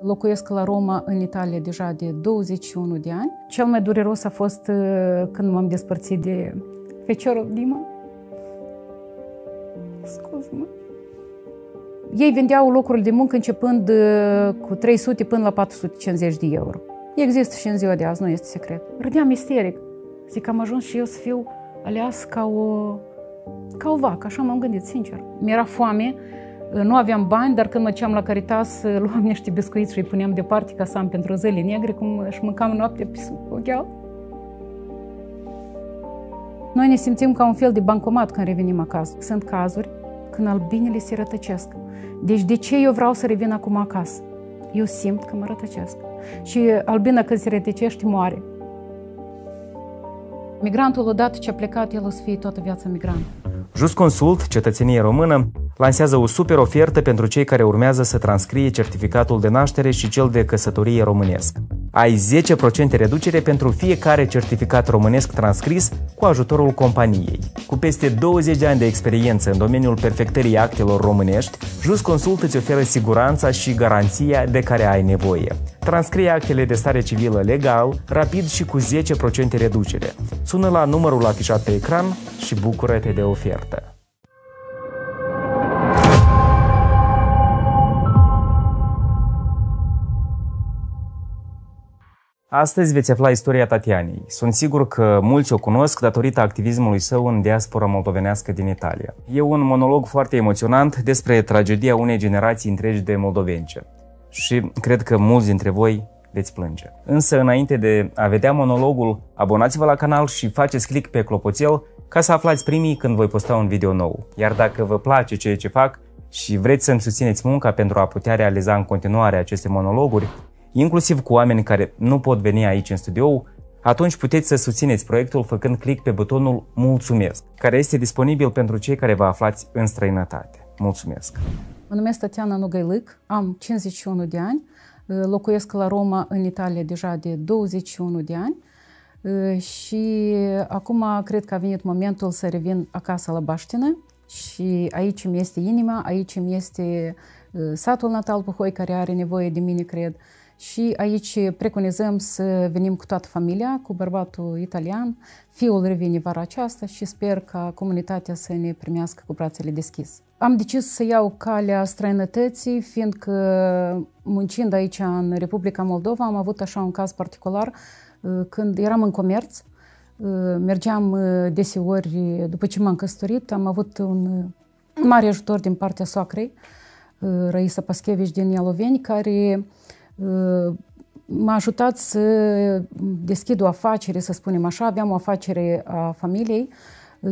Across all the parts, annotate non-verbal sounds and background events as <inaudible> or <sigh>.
Locuiesc la Roma, în Italia, deja de 21 de ani. Cel mai dureros a fost uh, când m-am despărțit de feciorul Dima. Scuză-mă. Ei vindeau locuri de muncă începând uh, cu 300 până la 450 de euro. Există și în ziua de azi, nu este secret. Râdeam isteric. Zic că am ajuns și eu să fiu aleas ca o, ca o vacă, așa m-am gândit, sincer. Mi-era foame, nu aveam bani, dar când mă ceam la Caritas, <laughs> luam niște biscuiți și îi puneam departe ca să am pentru zile negre, cum își mâncam noaptea pe ocheal. Noi ne simțim ca un fel de bancomat când revenim acasă. Sunt cazuri când albinele se rătăcesc. Deci de ce eu vreau să revin acum acasă? Eu simt că mă rătăcesc. Și albina când se rătăcește, moare. Migrantul, odată ce a plecat, el o să fie toată viața migrant. Just Consult, cetățenie română, lansează o super ofertă pentru cei care urmează să transcrie certificatul de naștere și cel de căsătorie românesc. Ai 10% reducere pentru fiecare certificat românesc transcris cu ajutorul companiei. Cu peste 20 de ani de experiență în domeniul perfectării actelor românești, Just Consult îți oferă siguranța și garanția de care ai nevoie. Transcrie actele de stare civilă legal, rapid și cu 10% reducere. Sună la numărul afișat pe ecran și bucură-te de ofertă. Astăzi veți afla istoria Tatianei. Sunt sigur că mulți o cunosc datorită activismului său în diaspora moldovenească din Italia. E un monolog foarte emoționant despre tragedia unei generații întregi de moldovence. Și cred că mulți dintre voi veți plânge. Însă, înainte de a vedea monologul, abonați-vă la canal și faceți click pe clopoțel ca să aflați primii când voi posta un video nou. Iar dacă vă place ceea ce fac și vreți să-mi susțineți munca pentru a putea realiza în continuare aceste monologuri, inclusiv cu oameni care nu pot veni aici în studio, atunci puteți să susțineți proiectul făcând click pe butonul Mulțumesc, care este disponibil pentru cei care vă aflați în străinătate. Mulțumesc! Mă numesc Tatiana Nugăilic, am 51 de ani, locuiesc la Roma, în Italia, deja de 21 de ani și acum cred că a venit momentul să revin acasă la Baștină și aici mi este inima, aici mi este satul natal Puhoi, care are nevoie de mine, cred, și aici preconizăm să venim cu toată familia, cu bărbatul italian. Fiul revine vara aceasta și sper ca comunitatea să ne primească cu brațele deschis. Am decis să iau calea străinătății, fiindcă muncind aici în Republica Moldova am avut așa un caz particular când eram în comerț. Mergeam deseori, după ce m-am căsătorit, am avut un mare ajutor din partea soacrei, Raisa Paschevici din Ialoveni, care m-a ajutat să deschid o afacere, să spunem așa. Aveam o afacere a familiei.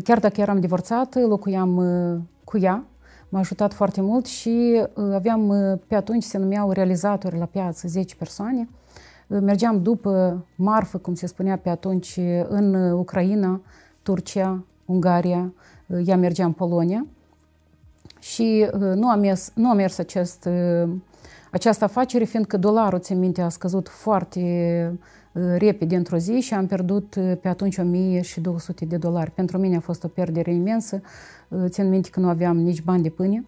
Chiar dacă eram divorțată, locuiam cu ea. M-a ajutat foarte mult și aveam, pe atunci se numeau realizatori la piață, 10 persoane. Mergeam după marfă, cum se spunea pe atunci, în Ucraina, Turcia, Ungaria, ea mergea în Polonia. Și nu a mers, nu a mers acest această afacere, fiindcă dolarul, țin minte, a scăzut foarte uh, repede într-o zi și am pierdut uh, pe atunci 1200 de dolari. Pentru mine a fost o pierdere imensă. Uh, țin minte că nu aveam nici bani de pâine.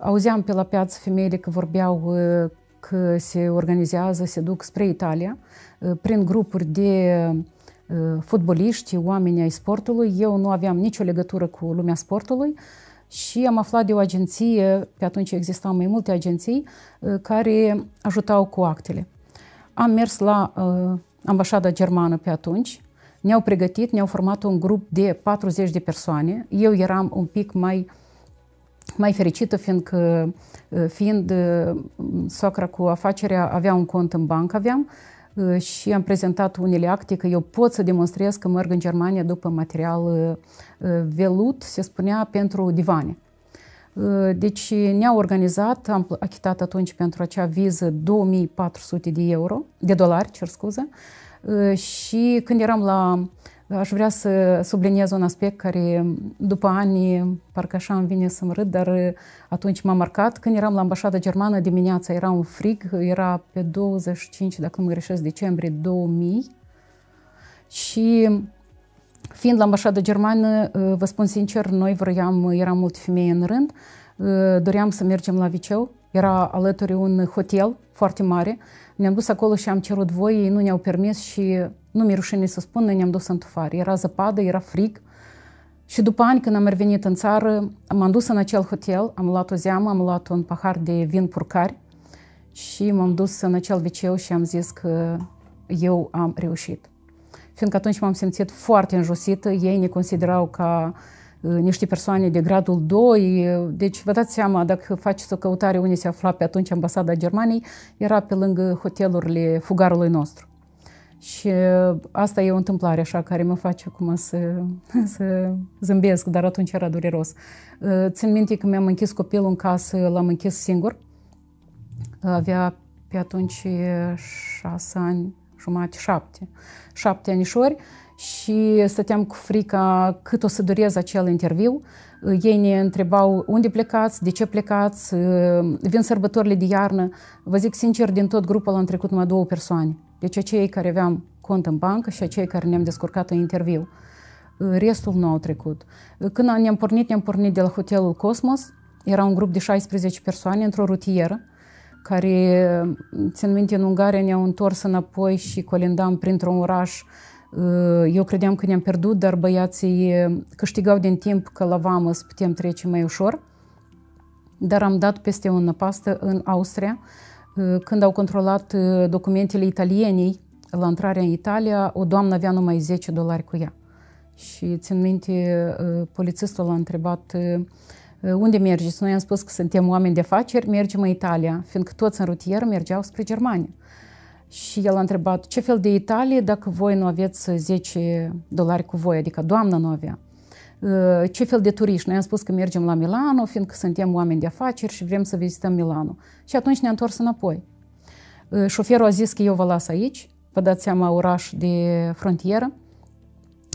Auzeam pe la piață femeile că vorbeau că se organizează, se duc spre Italia prin grupuri de fotbaliști, oameni ai sportului. Eu nu aveam nicio legătură cu lumea sportului și am aflat de o agenție, pe atunci existau mai multe agenții, uh, care ajutau cu actele. Am mers la uh, ambasada germană pe atunci, ne-au pregătit, ne-au format un grup de 40 de persoane. Eu eram un pic mai, mai fericită, fiindcă, uh, fiind uh, soacra cu afacerea, avea un cont în bancă, aveam, uh, și am prezentat unele acte că eu pot să demonstrez că merg în Germania după material uh, velut, se spunea, pentru divane. Deci ne-au organizat, am achitat atunci pentru acea viză 2400 de euro, de dolari, cer scuze, și când eram la Aș vrea să subliniez un aspect care, după ani, parcă așa îmi vine să mă râd, dar atunci m-a marcat. Când eram la ambasada germană dimineața, era un frig, era pe 25, dacă nu mă greșesc, decembrie 2000 și Fiind la ambasada germană, vă spun sincer, noi vroiam, eram multe femei în rând, doream să mergem la Viceu, era alături un hotel foarte mare. Ne-am dus acolo și am cerut voi, ei nu ne-au permis și nu mi-e rușine să spun, noi ne-am dus în tufare. Era zăpadă, era frig. Și după ani, când am revenit în țară, m-am dus în acel hotel, am luat o zeamă, am luat un pahar de vin purcari și m-am dus în acel viceu și am zis că eu am reușit. Fiindcă atunci m-am simțit foarte înjosită, ei ne considerau ca uh, niște persoane de gradul 2, deci vă dați seama, dacă faceți o căutare unde se afla pe atunci ambasada Germaniei, era pe lângă hotelurile fugarului nostru. Și uh, asta e o întâmplare așa care mă face acum să, <laughs> să zâmbesc, dar atunci era dureros. Uh, țin minte că mi-am închis copilul în casă, l-am închis singur. Avea pe atunci șase ani, jumate, șapte. Șapte anișori și stăteam cu frica cât o să dureze acel interviu. Ei ne întrebau unde plecați, de ce plecați, vin sărbătorile de iarnă. Vă zic sincer, din tot grupul am trecut numai două persoane. Deci acei care aveam cont în bancă și acei care ne-am descurcat în interviu. Restul nu au trecut. Când ne-am pornit, ne-am pornit de la hotelul Cosmos. Era un grup de 16 persoane într-o rutieră care, țin minte, în Ungaria ne-au întors înapoi și colindam printr-un oraș. Eu credeam că ne-am pierdut, dar băiații câștigau din timp că la vamă să putem trece mai ușor. Dar am dat peste o năpastă în Austria, când au controlat documentele italienii la intrarea în Italia, o doamnă avea numai 10 dolari cu ea. Și țin minte, polițistul l-a întrebat unde mergeți? Noi am spus că suntem oameni de afaceri, mergem în Italia, fiindcă toți în rutier mergeau spre Germania. Și el a întrebat, ce fel de Italie dacă voi nu aveți 10 dolari cu voi, adică doamna nu avea? Ce fel de turiști? Noi am spus că mergem la Milano, fiindcă suntem oameni de afaceri și vrem să vizităm Milano. Și atunci ne-am întors înapoi. Șoferul a zis că eu vă las aici, vă dați seama, oraș de frontieră.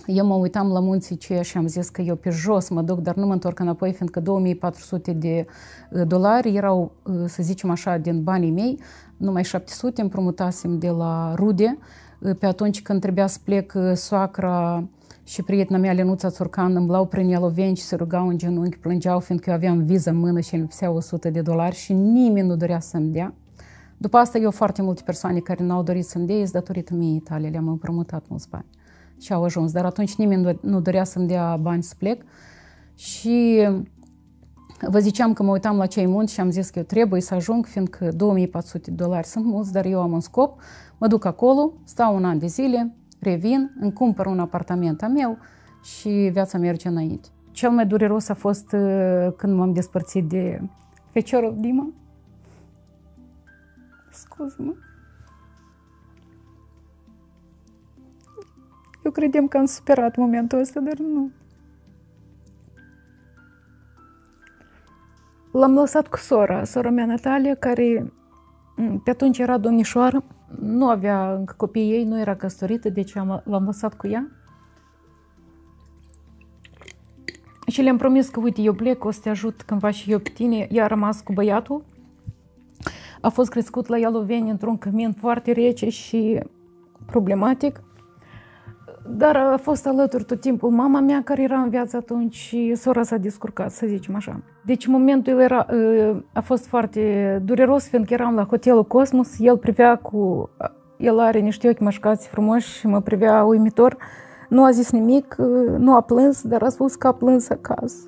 Eu mă uitam la munții ceea și am zis că eu pe jos mă duc, dar nu mă întorc înapoi, fiindcă 2400 de dolari erau, să zicem așa, din banii mei, numai 700 împrumutasem de la rude. Pe atunci când trebuia să plec, soacra și prietena mea, Lenuța Țurcan, îmi lau prin eloveni și se rugau în genunchi, plângeau, fiindcă eu aveam viză în mână și îmi lipseau 100 de dolari și nimeni nu dorea să-mi dea. După asta, eu foarte multe persoane care n-au dorit să-mi dea, datorită mie Italia, le-am împrumutat mulți bani și au ajuns. Dar atunci nimeni nu dorea să-mi dea bani să plec. Și vă ziceam că mă uitam la cei mulți și am zis că eu trebuie să ajung, fiindcă 2400 de dolari sunt mulți, dar eu am un scop. Mă duc acolo, stau un an de zile, revin, îmi cumpăr un apartament a meu și viața merge înainte. Cel mai dureros a fost uh, când m-am despărțit de feciorul Dima. Scuză-mă. Eu credem că am superat momentul ăsta, dar nu. L-am lăsat cu sora, sora mea Natalia, care mm, pe atunci era domnișoară, nu avea încă copii ei, nu era căsătorită, deci am, l-am lăsat cu ea. Și le-am promis că, uite, eu plec, o să te ajut cândva și eu pe tine. Ea a rămas cu băiatul. A fost crescut la Ialoveni într-un cămin foarte rece și problematic. Dar a fost alături tot timpul mama mea care era în viață atunci și sora s-a descurcat, să zicem așa. Deci momentul era, a fost foarte dureros, fiindcă eram la hotelul Cosmos, el privea cu... El are niște ochi mășcați frumoși și mă privea uimitor. Nu a zis nimic, nu a plâns, dar a spus că a plâns acasă.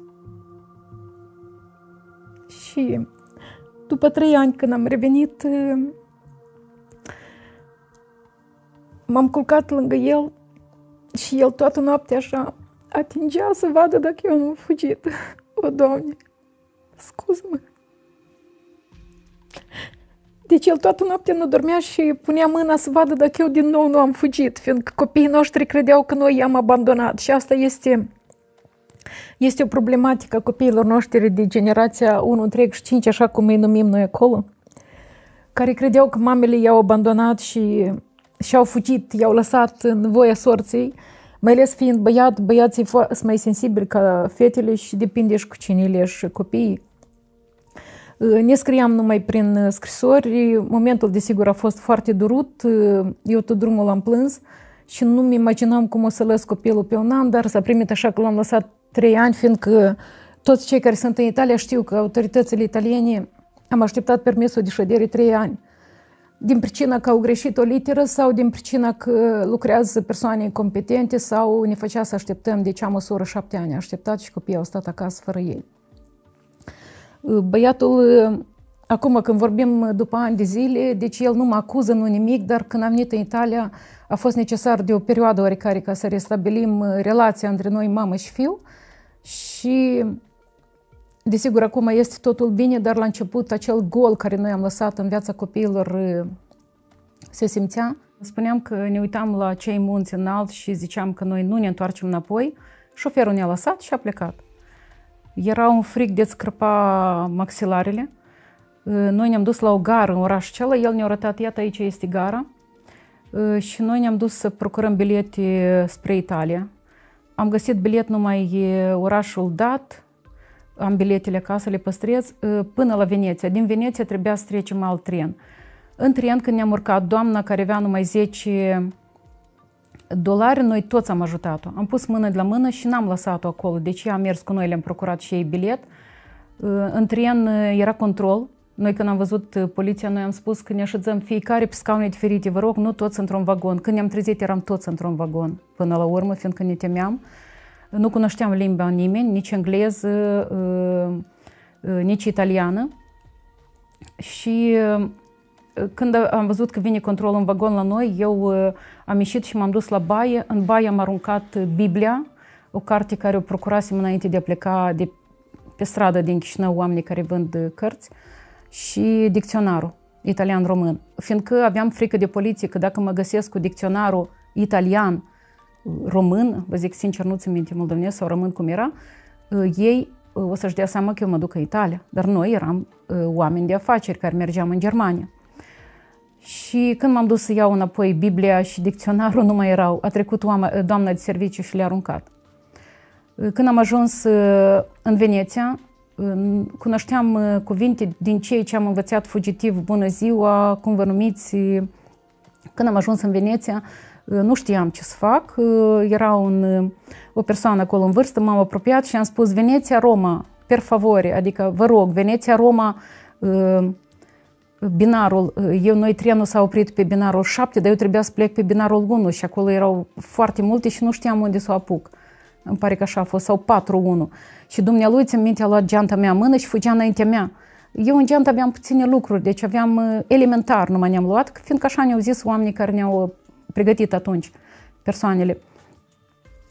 Și după trei ani când am revenit, m-am culcat lângă el și el toată noaptea așa atingea să vadă dacă eu nu am fugit. <laughs> O, Doamne, scuză-mă. Deci el toată noaptea nu dormea și punea mâna să vadă dacă eu din nou nu am fugit, fiindcă copiii noștri credeau că noi i-am abandonat. Și asta este, este o problematică a copiilor noștri de generația 1, 3 și 5, așa cum îi numim noi acolo, care credeau că mamele i-au abandonat și și-au fugit, i-au lăsat în voia sorții, mai ales fiind băiat, băiații sunt mai sensibili ca fetele și depinde și cu cine le și copiii. Ne scriam numai prin scrisori, momentul desigur a fost foarte durut, eu tot drumul am plâns și nu-mi imaginam cum o să lăs copilul pe un an, dar s-a primit așa că l-am lăsat trei ani, fiindcă toți cei care sunt în Italia știu că autoritățile italiene Am așteptat permisul de ședere trei ani. Din pricina că au greșit o literă sau din pricina că lucrează persoane incompetente sau ne făcea să așteptăm de cea măsură șapte ani. așteptat și copiii au stat acasă fără ei. Băiatul, acum când vorbim după ani de zile, deci el nu mă acuză, nu nimic, dar când am venit în Italia a fost necesar de o perioadă oarecare ca să restabilim relația între noi, mamă și fiu. Și Desigur, acum este totul bine, dar la început acel gol care noi am lăsat în viața copiilor se simțea. Spuneam că ne uitam la cei munți înalt și ziceam că noi nu ne întoarcem înapoi. Șoferul ne-a lăsat și a plecat. Era un fric de scrăpa maxilarele. Noi ne-am dus la o gară în orașul acela, el ne-a arătat, iată aici este gara. Și noi ne-am dus să procurăm bilete spre Italia. Am găsit bilet numai orașul dat, am biletele acasă, le păstrez, până la Veneția. Din Veneția trebuia să trecem alt tren. În tren, când ne-am urcat, doamna care avea numai 10 dolari, noi toți am ajutat-o. Am pus mână de la mână și n-am lăsat-o acolo. Deci ea a mers cu noi, le-am procurat și ei bilet. În tren era control. Noi când am văzut poliția, noi am spus că ne așezăm fiecare pe scaune diferite. Vă rog, nu toți într-un vagon. Când ne-am trezit, eram toți într-un vagon până la urmă, fiindcă ne temeam. Nu cunoșteam limba nimeni, nici engleză, nici italiană. Și când am văzut că vine controlul în vagon la noi, eu am ieșit și m-am dus la baie. În baie am aruncat Biblia, o carte care o procurasem înainte de a pleca de pe stradă din Chișinău, oamenii care vând cărți, și dicționarul italian-român. Fiindcă aveam frică de poliție că dacă mă găsesc cu dicționarul italian român, vă zic sincer, nu țin minte moldovenesc sau român cum era, uh, ei uh, o să-și dea seama că eu mă duc în Italia. Dar noi eram uh, oameni de afaceri care mergeam în Germania. Și când m-am dus să iau înapoi Biblia și dicționarul, nu mai erau. A trecut doamna de serviciu și le-a aruncat. Când am ajuns în Veneția, cunoșteam cuvinte din cei ce am învățat fugitiv, bună ziua, cum vă numiți. Când am ajuns în Veneția, nu știam ce să fac. Era un, o persoană acolo în vârstă, m-am apropiat și am spus Veneția, Roma, per favore, adică vă rog, Veneția, Roma, binarul, eu, noi trenul s-a oprit pe binarul 7, dar eu trebuia să plec pe binarul 1 și acolo erau foarte multe și nu știam unde să o apuc. Îmi pare că așa a fost, sau 4-1. Și dumnealui, țin minte, a luat geanta mea în mână și fugea înaintea mea. Eu în geantă aveam puține lucruri, deci aveam elementar, nu mai ne-am luat, fiindcă așa ne-au zis oamenii care ne-au pregătit atunci persoanele.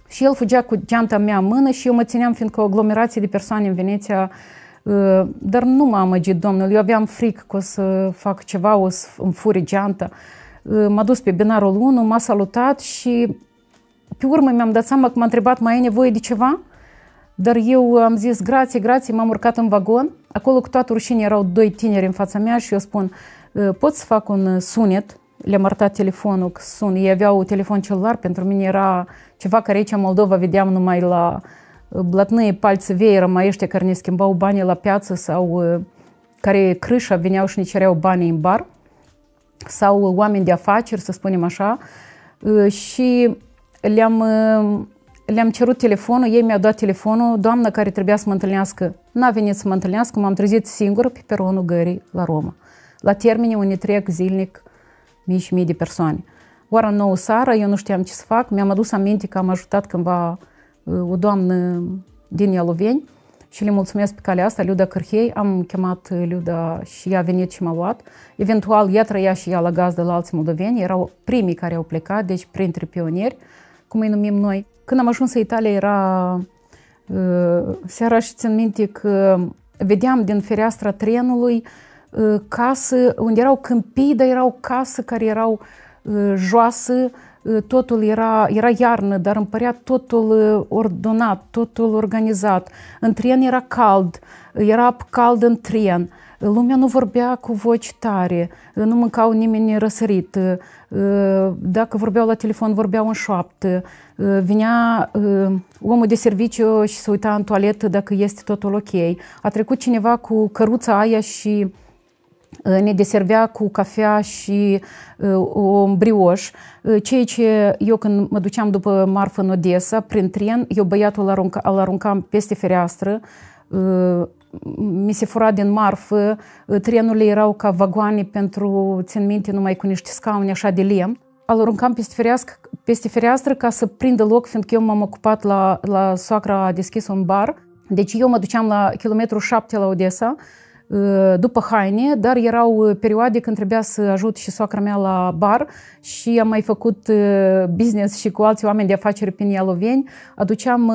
Și el fugea cu geanta mea în mână și eu mă țineam, fiindcă o aglomerație de persoane în Veneția, uh, dar nu m-a amăgit Domnul. Eu aveam frică că o să fac ceva, o să îmi fure geanta. Uh, m-a dus pe binarul 1, m-a salutat și pe urmă mi-am dat seama că m-a întrebat mai ai nevoie de ceva? Dar eu am zis grație, grație, m-am urcat în vagon. Acolo cu toată rușine erau doi tineri în fața mea și eu spun uh, pot să fac un sunet le-am arătat telefonul că sun. Ei aveau telefon celular, pentru mine era ceva care aici în Moldova vedeam numai la blătnăie palțevei, mai ăștia care ne schimbau banii la piață sau care crâșa veneau și ne cereau banii în bar sau oameni de afaceri, să spunem așa, și le-am, le-am cerut telefonul, ei mi-au dat telefonul, doamna care trebuia să mă întâlnească, n-a venit să mă întâlnească, m-am trezit singur pe peronul gării la Roma. La termene unde trec zilnic mii și mii de persoane. Oară nouă seară, eu nu știam ce să fac, mi-am adus aminte că am ajutat cândva uh, o doamnă din Ialoveni și le mulțumesc pe calea asta, Liuda Cârhei, am chemat uh, Liuda și ea a venit și m-a luat. Eventual, ea trăia și ea la gaz de la alți moldoveni, erau primii care au plecat, deci printre pionieri, cum îi numim noi. Când am ajuns în Italia era uh, seara și țin minte că vedeam din fereastra trenului Uh, casă unde erau câmpii, dar erau case care erau uh, joasă, uh, totul era, era iarnă, dar îmi părea totul ordonat, totul organizat. În tren era cald, era cald în tren, lumea nu vorbea cu voci tare, nu mâncau nimeni răsărit, dacă vorbeau la telefon, vorbeau în șoaptă, vinea omul de serviciu și se uita în toaletă dacă este totul ok. A trecut cineva cu căruța aia și ne deservea cu cafea și un brioș, ceea ce eu când mă duceam după marfă în Odessa, prin tren, eu băiatul îl, arunca, îl aruncam peste fereastră, mi se fura din marfă, trenurile erau ca vagoane pentru, țin minte, numai cu niște scaune așa de lemn. Îl aruncam peste fereastră, peste fereastră ca să prindă loc, fiindcă eu m-am ocupat la, la soacra a deschis un bar. Deci eu mă duceam la kilometru 7 la Odessa, după haine, dar erau perioade când trebuia să ajut și soacra mea la bar și am mai făcut business și cu alți oameni de afaceri prin Ialoveni. Aduceam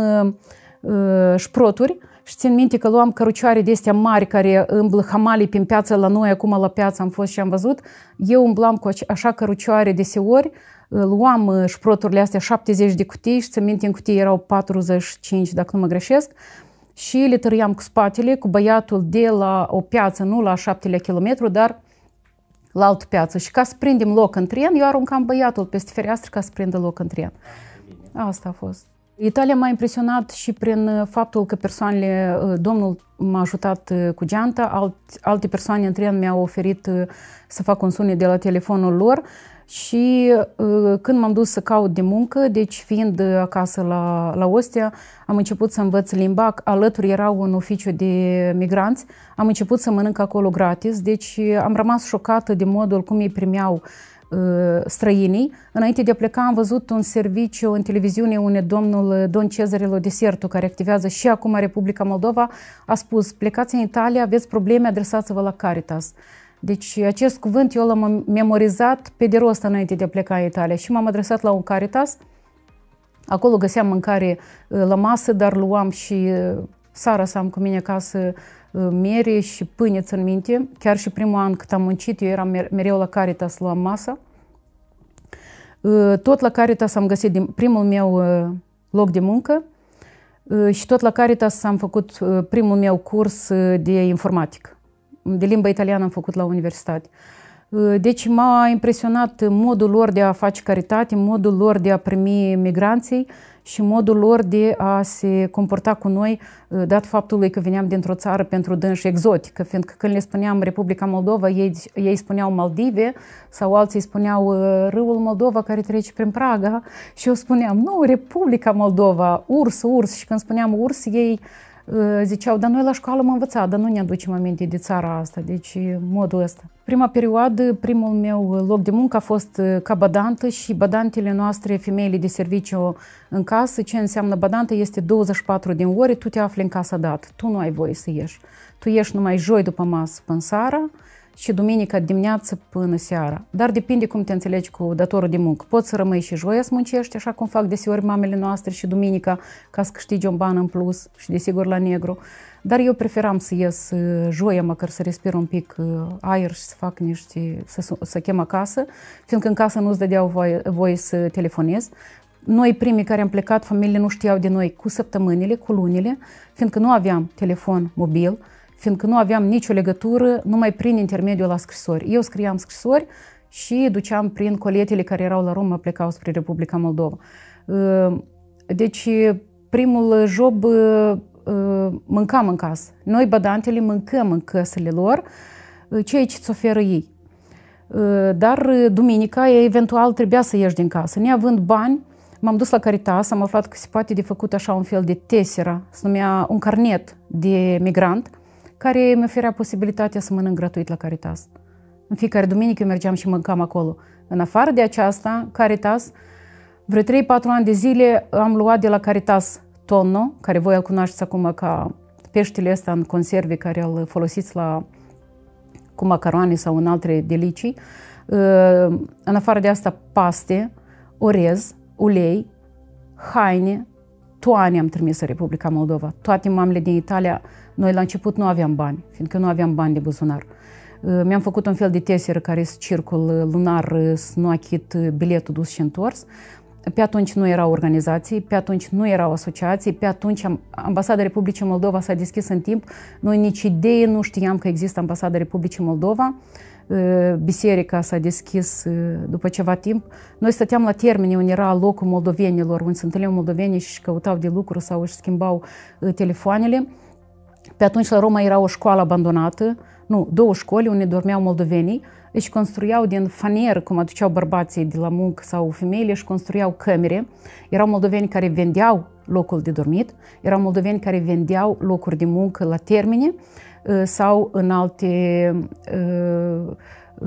șproturi și țin minte că luam cărucioare de astea mari care îmblă hamali prin piață la noi, acum la piață am fost și am văzut. Eu îmblam cu așa cărucioare deseori, luam șproturile astea 70 de cutii și țin minte în cutii erau 45, dacă nu mă greșesc și le tăriam cu spatele, cu băiatul de la o piață, nu la șaptele kilometru, dar la altă piață. Și ca să prindem loc în tren, eu aruncam băiatul peste fereastră ca să prindă loc în tren. Asta a fost. Italia m-a impresionat și prin faptul că persoanele, domnul m-a ajutat cu geanta, alte persoane în tren mi-au oferit să fac un sunet de la telefonul lor și uh, când m-am dus să caut de muncă, deci fiind acasă la, la Ostia, am început să învăț limba. Alături era un oficiu de migranți. Am început să mănânc acolo gratis, deci am rămas șocată de modul cum îi primeau uh, străinii. Înainte de a pleca am văzut un serviciu în televiziune unde domnul Don Cezare Lodesertu, care activează și acum în Republica Moldova, a spus plecați în Italia, aveți probleme, adresați-vă la Caritas. Deci acest cuvânt eu l-am memorizat pe de rost înainte de a pleca în Italia și m-am adresat la un Caritas. Acolo găseam mâncare uh, la masă, dar luam și uh, Sara să am cu mine acasă uh, mere și pâine, țin minte. Chiar și primul an cât am muncit, eu eram mereu la Caritas, luam masă. Tot la Caritas am găsit primul meu loc de muncă și tot la Caritas am făcut primul meu curs de informatică de limba italiană am făcut la universitate. Uh, deci m-a impresionat modul lor de a face caritate, modul lor de a primi migranții și modul lor de a se comporta cu noi, uh, dat faptul că veneam dintr-o țară pentru dânși exotică, fiindcă când le spuneam Republica Moldova, ei, ei spuneau Maldive sau alții spuneau uh, râul Moldova care trece prin Praga și eu spuneam, nu, Republica Moldova, urs, urs și când spuneam urs, ei ziceau, dar noi la școală am învățat, dar nu ne aducem aminte de țara asta, deci modul ăsta. Prima perioadă, primul meu loc de muncă a fost ca badantă și badantele noastre, femeile de serviciu în casă, ce înseamnă badantă este 24 din ore, tu te afli în casa dat, tu nu ai voie să ieși. Tu ieși numai joi după masă până seara, și duminica dimineață până seara. Dar depinde cum te înțelegi cu datorul de muncă. Poți să rămâi și joia să muncești, așa cum fac deseori mamele noastre și duminica, ca să câștigi un ban în plus și desigur la negru. Dar eu preferam să ies uh, joia, măcar să respir un pic uh, aer și să fac niște, să, să chem acasă, fiindcă în casă nu-ți dădeau voie, voie să telefonezi. Noi primii care am plecat, familiile nu știau de noi cu săptămânile, cu lunile, fiindcă nu aveam telefon mobil, fiindcă nu aveam nicio legătură numai prin intermediul la scrisori. Eu scriam scrisori și duceam prin coletele care erau la Roma, plecau spre Republica Moldova. Uh, deci, primul job uh, uh, mâncam în casă. Noi, badantele, mâncăm în căsele lor ceea ce îți oferă ei. Dar duminica, eventual, trebuia să ieși din casă. Neavând bani, m-am dus la Caritas, am aflat că se poate de făcut așa un fel de tesera, se numea un carnet de migrant, care mi oferea posibilitatea să mănânc gratuit la Caritas. În fiecare duminică mergeam și mâncam acolo. În afară de aceasta, Caritas, vreo 3-4 ani de zile am luat de la Caritas tonno, care voi îl cunoașteți acum ca peștele ăsta în conserve care îl folosiți la cu macaroane sau în alte delicii. În afară de asta, paste, orez, ulei, haine, toane am trimis în Republica Moldova. Toate mamele din Italia noi la început nu aveam bani, fiindcă nu aveam bani de buzunar. Uh, mi-am făcut un fel de teseră care să circul lunar, uh, să nu achit uh, biletul dus și întors. Pe atunci nu erau organizații, pe atunci nu erau asociații, pe atunci Ambasada Republicii Moldova s-a deschis în timp. Noi nici idee nu știam că există Ambasada Republicii Moldova. Biserica s-a deschis după ceva timp. Noi stăteam la termene unde era locul moldovenilor, unde se întâlneau moldovenii și căutau de lucru sau își schimbau telefoanele. Pe atunci la Roma era o școală abandonată, nu, două școli unde dormeau moldovenii, își construiau din fanier, cum aduceau bărbații de la muncă sau femeile, își construiau camere. Erau moldoveni care vendeau locul de dormit. Erau moldoveni care vendeau locuri de muncă la termine sau în alte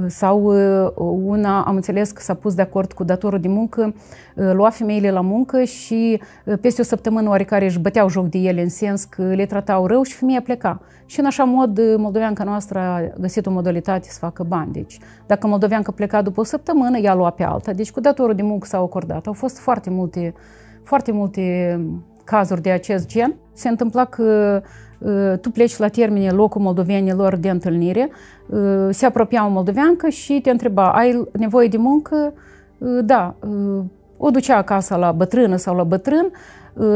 sau una, am înțeles că s-a pus de acord cu datorul de muncă, lua femeile la muncă și peste o săptămână oarecare își băteau joc de ele în sens că le tratau rău și femeia pleca. Și în așa mod moldoveanca noastră a găsit o modalitate să facă bani. Deci dacă moldoveanca pleca după o săptămână, ea lua pe alta. Deci cu datorul de muncă s-au acordat. Au fost foarte multe, foarte multe cazuri de acest gen. Se întâmpla că uh, tu pleci la termine locul moldovenilor de întâlnire, uh, se apropia o moldoveancă și te întreba, ai nevoie de muncă? Uh, da, o ducea acasă la bătrână sau la bătrân,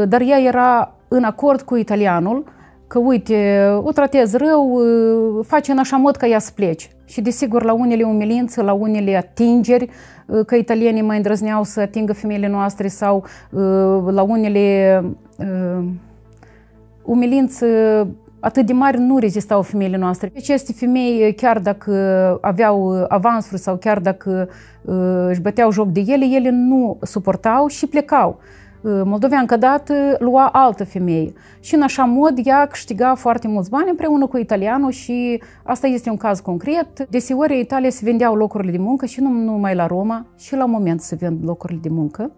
dar ea era în acord cu italianul, că uite, o tratez rău, face în așa mod ca ea să plece. Și desigur, la unele umilințe, la unele atingeri, că italienii mai îndrăzneau să atingă femeile noastre sau la unele umilințe atât de mari nu rezistau femeile noastre. Aceste femei, chiar dacă aveau avansuri sau chiar dacă își băteau joc de ele, ele nu suportau și plecau. Moldoveancă dată lua altă femeie și în așa mod ea câștiga foarte mulți bani împreună cu italianul și asta este un caz concret. Deseori în Italia se vendeau locurile de muncă și nu numai la Roma, și la moment se vând locurile de muncă.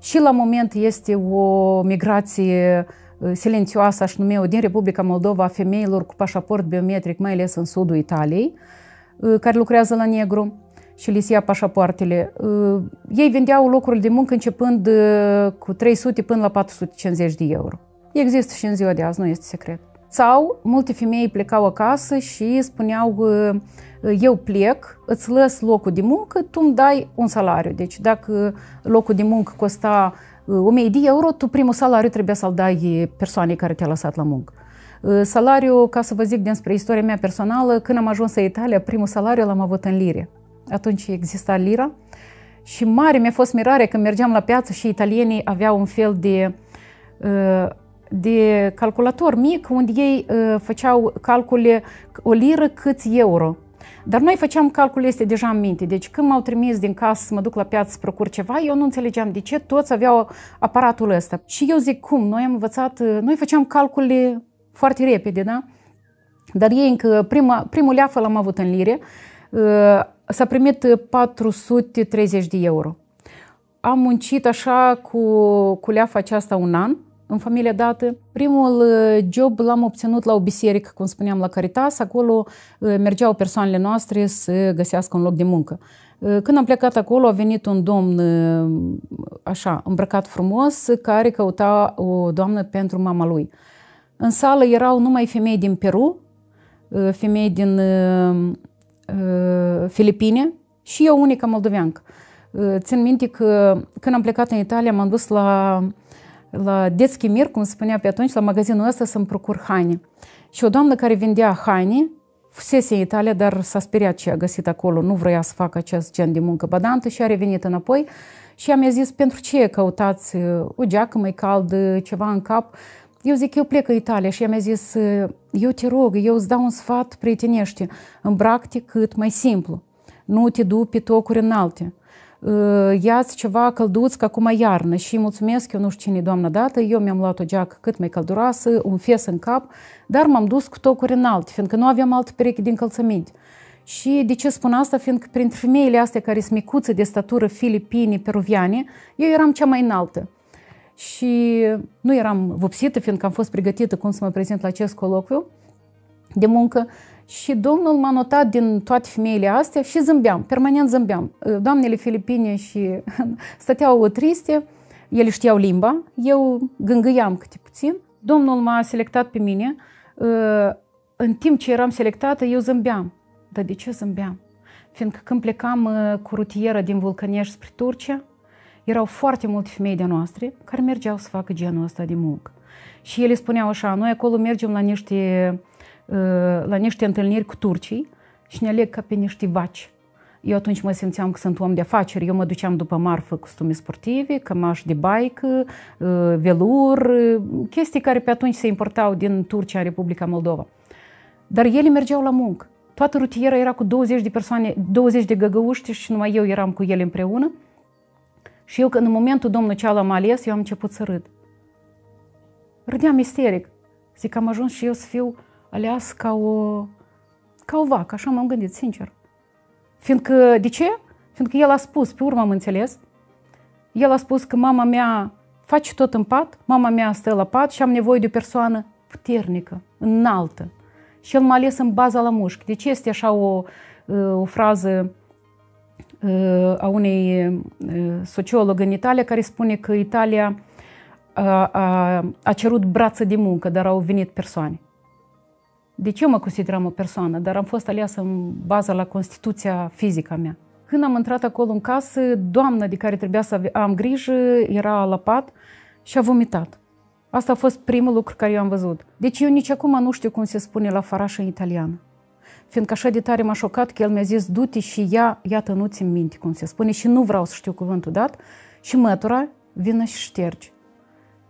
Și la moment este o migrație silențioasă, aș nume din Republica Moldova, a femeilor cu pașaport biometric, mai ales în sudul Italiei, care lucrează la negru și li se ia pașapoartele. Ei vendeau locurile de muncă începând cu 300 până la 450 de euro. Există și în ziua de azi, nu este secret. Sau multe femei plecau acasă și spuneau eu plec, îți lăs locul de muncă, tu îmi dai un salariu. Deci dacă locul de muncă costa 1000 de euro, tu primul salariu trebuie să-l dai persoanei care te-a lăsat la muncă. Salariul, ca să vă zic despre istoria mea personală, când am ajuns în Italia, primul salariu l-am avut în lire. Atunci exista lira și mare mi-a fost mirare când mergeam la piață și italienii aveau un fel de, de calculator mic unde ei făceau calcule o liră câți euro. Dar noi făceam calculul este deja în minte. Deci când m-au trimis din casă să mă duc la piață să procur ceva, eu nu înțelegeam de ce toți aveau aparatul ăsta. Și eu zic, cum? Noi am învățat, noi făceam calcule foarte repede, da? Dar ei încă, prima, primul leafă l-am avut în lire, uh, s-a primit 430 de euro. Am muncit așa cu, cu leafa aceasta un an, în familia dată. Primul uh, job l-am obținut la o biserică, cum spuneam, la Caritas. Acolo uh, mergeau persoanele noastre să găsească un loc de muncă. Uh, când am plecat acolo, a venit un domn așa, îmbrăcat frumos, care căuta o doamnă pentru mama lui. În sală erau numai femei din Peru, femei din Filipine și eu unica moldoveancă. Țin minte că când am plecat în Italia, m-am dus la la Детski Mir, cum spunea pe atunci, la magazinul ăsta să-mi procur haine. Și o doamnă care vendea haine, fusese în Italia, dar s-a speriat ce a găsit acolo, nu vrea să facă acest gen de muncă badantă și a revenit înapoi și ea mi-a zis, pentru ce căutați o geacă mai caldă, ceva în cap? Eu zic, eu plec în Italia și ea mi-a zis, eu te rog, eu îți dau un sfat prietenește, îmbrac-te cât mai simplu, nu te du pe tocuri înalte iați ceva călduț, că acum iarnă și mulțumesc, eu nu știu cine doamna dată, eu mi-am luat o geacă cât mai călduroasă, un fes în cap, dar m-am dus cu tocuri înalte, fiindcă nu aveam altă pereche din încălțăminte. Și de ce spun asta? Fiindcă printre femeile astea care sunt micuțe de statură filipine, peruviane, eu eram cea mai înaltă. Și nu eram vopsită, fiindcă am fost pregătită cum să mă prezint la acest colocviu de muncă, și Domnul m-a notat din toate femeile astea și zâmbeam, permanent zâmbeam. Doamnele filipine și <laughs> stăteau triste, ele știau limba, eu gângâiam câte puțin. Domnul m-a selectat pe mine. În timp ce eram selectată, eu zâmbeam. Dar de ce zâmbeam? Fiindcă când plecam cu rutieră din Vulcănești spre Turcia, erau foarte multe femei de noastre care mergeau să facă genul ăsta de muncă. Și ele spuneau așa, noi acolo mergem la niște la niște întâlniri cu turcii și ne aleg ca pe niște vaci. Eu atunci mă simțeam că sunt om de afaceri. Eu mă duceam după marfă costume sportive, cămași de baică, velur, chestii care pe atunci se importau din Turcia în Republica Moldova. Dar ele mergeau la muncă. Toată rutiera era cu 20 de persoane, 20 de găgăuști și numai eu eram cu ele împreună. Și eu, în momentul domnul Ceala m-a ales, eu am început să râd. Râdeam isteric. Zic, am ajuns și eu să fiu aleas ca o, ca o vacă, așa m-am gândit, sincer. Fiindcă, de ce? Fiindcă el a spus, pe urmă am înțeles, el a spus că mama mea face tot în pat, mama mea stă la pat și am nevoie de o persoană puternică, înaltă. Și el m-a ales în baza la mușchi. Deci este așa o, o frază a unei sociologă în Italia care spune că Italia a, a, a cerut brață de muncă, dar au venit persoane. Deci eu mă consideram o persoană, dar am fost aleasă în baza la constituția fizică a mea. Când am intrat acolo în casă, doamna de care trebuia să am grijă era la pat și a vomitat. Asta a fost primul lucru care eu am văzut. Deci eu nici acum nu știu cum se spune la farașă în italiană. Fiindcă așa de tare m-a șocat că el mi-a zis, du-te și ia, iată, nu ți minte cum se spune și nu vreau să știu cuvântul dat. Și mătura, vină și ștergi.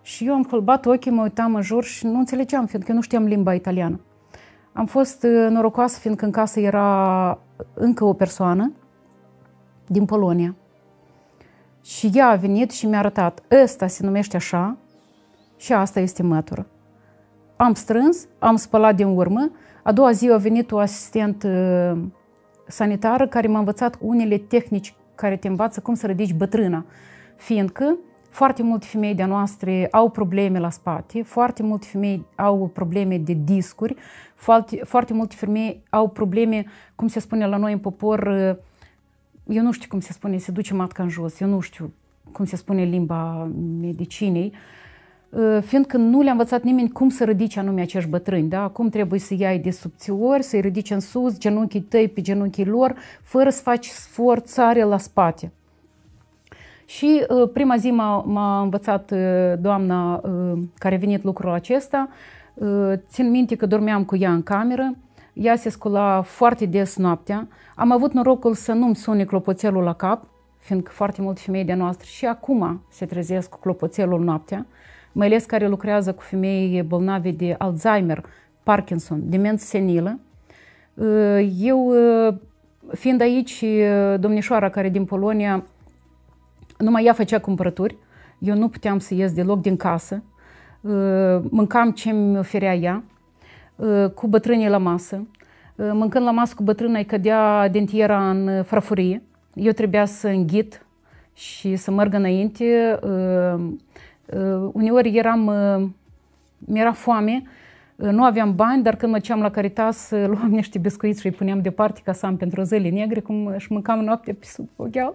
Și eu am colbat ochii, mă uitam în jur și nu înțelegeam, fiindcă nu știam limba italiană. Am fost uh, norocoasă, fiindcă în casă era încă o persoană din Polonia. Și ea a venit și mi-a arătat, ăsta se numește așa și asta este mătură. Am strâns, am spălat din urmă, a doua zi a venit o asistent uh, sanitară care m-a învățat unele tehnici care te învață cum să ridici bătrâna, fiindcă foarte multe femei de-a noastre au probleme la spate, foarte multe femei au probleme de discuri, foarte, foarte multe femei au probleme, cum se spune la noi în popor, uh, eu nu știu cum se spune, se duce matca în jos, eu nu știu cum se spune limba medicinei, uh, fiindcă nu le-a învățat nimeni cum să ridice anume acești bătrâni, da? cum trebuie să iai de subțiori, să-i ridici în sus, genunchii tăi pe genunchii lor, fără să faci sforțare la spate. Și uh, prima zi m-a, m-a învățat uh, doamna uh, care a venit lucrul acesta. Uh, țin minte că dormeam cu ea în cameră, ea se scula foarte des noaptea. Am avut norocul să nu-mi sune clopoțelul la cap, fiindcă foarte multe femei de noastre și acum se trezesc cu clopoțelul noaptea, mai ales care lucrează cu femei bolnave de Alzheimer, Parkinson, demență senilă. Uh, eu, uh, fiind aici, uh, domnișoara care din Polonia numai ea făcea cumpărături, eu nu puteam să ies deloc din casă, uh, mâncam ce mi oferea ea, uh, cu bătrânii la masă. Uh, mâncând la masă cu bătrâna, îi cădea dentiera în farfurie. Eu trebuia să înghit și să merg înainte. Uneori eram, mi-era foame, nu aveam bani, dar când mă la Caritas, luam niște biscuiți și îi puneam departe ca să am pentru zile negre, cum își mâncam noaptea pe sub ogheal.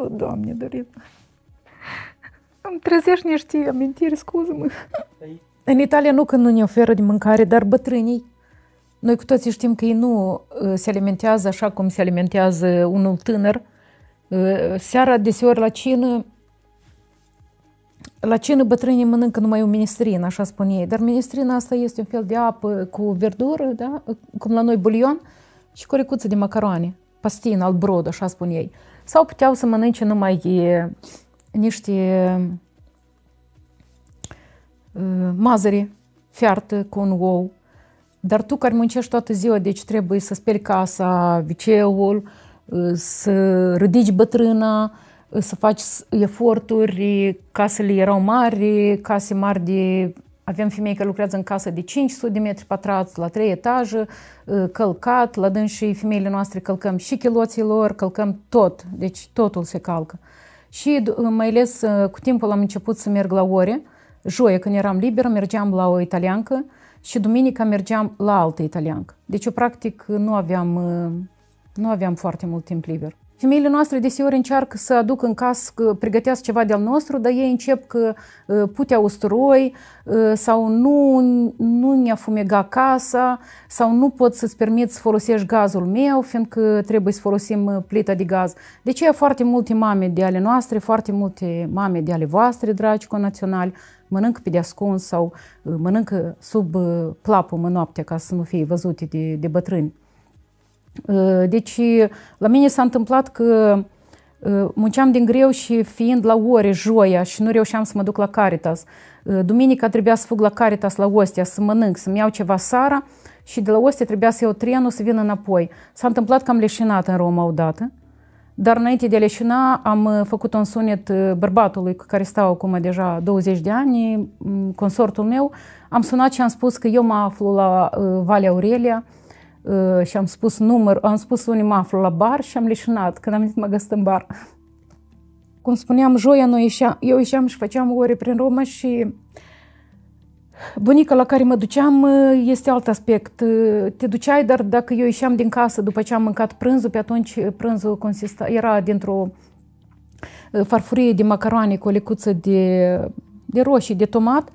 O, Doamne, Dorina. Îmi trezești niște amintiri, scuză-mă. În Italia nu că nu ne oferă de mâncare, dar bătrânii. Noi cu toții știm că ei nu uh, se alimentează așa cum se alimentează unul tânăr. Uh, seara, deseori la cină, la cină bătrânii mănâncă numai o ministrină, așa spun ei. Dar ministrina asta este un fel de apă cu verdură, da? cum la noi bulion, și cu o de macaroane, pastin, al brod, așa spun ei. Sau puteau să mănânce numai niște mazăre fiartă cu un ou. Dar tu care muncești toată ziua, deci trebuie să speli casa, viceul, să ridici bătrâna, să faci eforturi, casele erau mari, case mari de avem femei care lucrează în casă de 500 de metri pătrați, la 3 etaje, ă, călcat, la dâns și femeile noastre călcăm și chiloții lor, călcăm tot, deci totul se calcă. Și mai ales ă, cu timpul am început să merg la ore, joia când eram liberă mergeam la o italiancă și duminica mergeam la altă italiancă. Deci eu practic nu aveam, ă, nu aveam foarte mult timp liber. Femeile noastre deseori încearcă să aducă în casă, că pregătească ceva de-al nostru, dar ei încep că ă, putea usturoi ă, sau nu, nu ne-a fumega casa sau nu pot să-ți permit să folosești gazul meu, fiindcă trebuie să folosim ă, plita de gaz. Deci e foarte multe mame de ale noastre, foarte multe mame de ale voastre, dragi conaționali, mănâncă pe deascuns sau mănâncă sub plapumă noaptea ca să nu fie văzute de, de bătrâni. Ă, deci, la mine s-a întâmplat că ă, munceam din greu și fiind la ore joia și nu reușeam să mă duc la Caritas. Ă, duminica trebuia să fug la Caritas la Ostia să mănânc, să-mi iau ceva sara și de la Ostia trebuia să iau trenul să vin înapoi. S-a întâmplat că am leșinat în Roma odată, Dar înainte de a leșina, am făcut un sunet bărbatului cu care stau acum deja 20 de ani, consortul meu. Am sunat și am spus că eu mă aflu la Valea Aurelia și am spus număr, am spus unii mă aflu la bar și am leșinat când am zis mă găsesc în bar. Cum spuneam, joia noi ieșeam, eu ieșeam și făceam ore prin Roma și bunica la care mă duceam este alt aspect. Te duceai, dar dacă eu ieșeam din casă după ce am mâncat prânzul, pe atunci prânzul consista, era dintr-o farfurie de macaroane cu o lecuță de, de roșii, de tomat,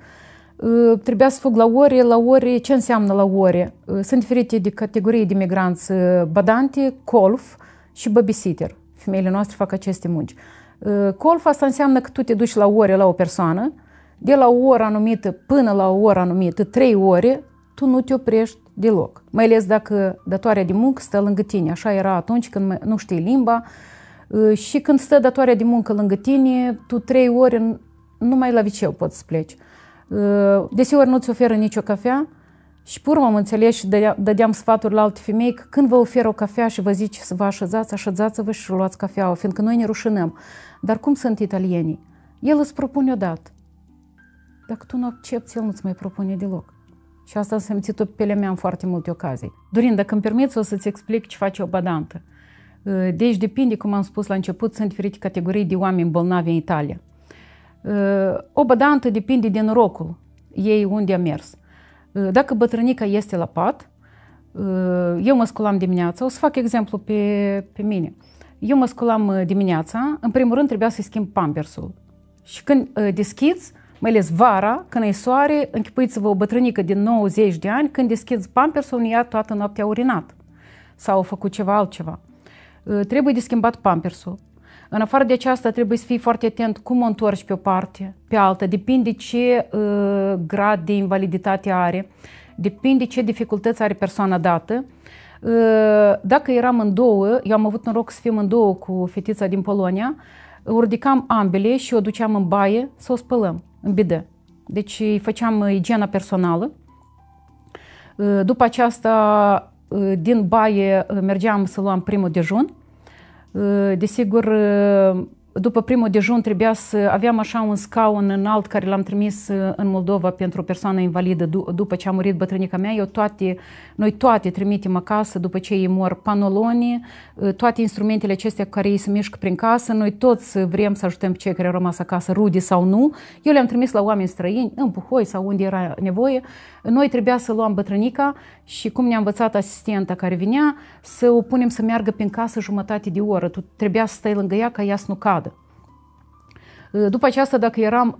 trebuia să fug la ore, la ore, ce înseamnă la ore? Sunt diferite de categorii de migranți, badante, colf și babysitter. Femeile noastre fac aceste munci. Colf asta înseamnă că tu te duci la ore la o persoană, de la o oră anumită până la o oră anumită, trei ore, tu nu te oprești deloc. Mai ales dacă datoarea de muncă stă lângă tine. Așa era atunci când nu știi limba și când stă datoarea de muncă lângă tine, tu trei ore numai la viceu poți să pleci. Deseori nu-ți oferă nicio cafea și pur am înțeles și dădeam sfaturi la alte femei că când vă oferă o cafea și vă zice să vă așezați, așezați-vă și luați cafeaua, fiindcă noi ne rușinăm. Dar cum sunt italienii? El îți propune odată. Dacă tu nu accepti, el nu-ți mai propune deloc. Și asta am simțit-o pe pielea mea în foarte multe ocazii. Dorin, dacă îmi permiți, o să-ți explic ce face o badantă. Deci depinde, cum am spus la început, sunt diferite categorii de oameni bolnavi în Italia. O badantă depinde de norocul ei unde a mers. Dacă bătrânica este la pat, eu mă sculam dimineața, o să fac exemplu pe, pe mine. Eu mă sculam dimineața, în primul rând trebuia să-i schimb pampersul. Și când deschizi, mai ales vara, când e soare, închipuiți-vă o bătrânică de 90 de ani, când deschizi pampersul, ea toată noaptea urinat sau a făcut ceva altceva. Trebuie de schimbat pampersul. În afară de aceasta, trebuie să fii foarte atent cum o întorci pe o parte, pe alta. Depinde ce uh, grad de invaliditate are, depinde ce dificultăți are persoana dată. Uh, dacă eram în două, eu am avut noroc să fim în două cu fetița din Polonia, ridicam ambele și o duceam în baie să o spălăm, în bidă. Deci făceam igiena personală. Uh, după aceasta, uh, din baie mergeam să luăm primul dejun Desigur, după primul dejun trebuia să aveam așa un scaun înalt care l-am trimis în Moldova pentru o persoană invalidă după ce a murit bătrânica mea. Eu toate, noi toate trimitem acasă după ce ei mor panoloni, toate instrumentele acestea cu care ei se mișcă prin casă. Noi toți vrem să ajutăm cei care au rămas acasă, rudi sau nu. Eu le-am trimis la oameni străini, în Puhoi sau unde era nevoie. Noi trebuia să luăm bătrânica și cum ne-a învățat asistenta care vinea, să o punem să meargă prin casă jumătate de oră. Tu trebuia să stai lângă ea ca ea să nu cadă. După aceasta, dacă eram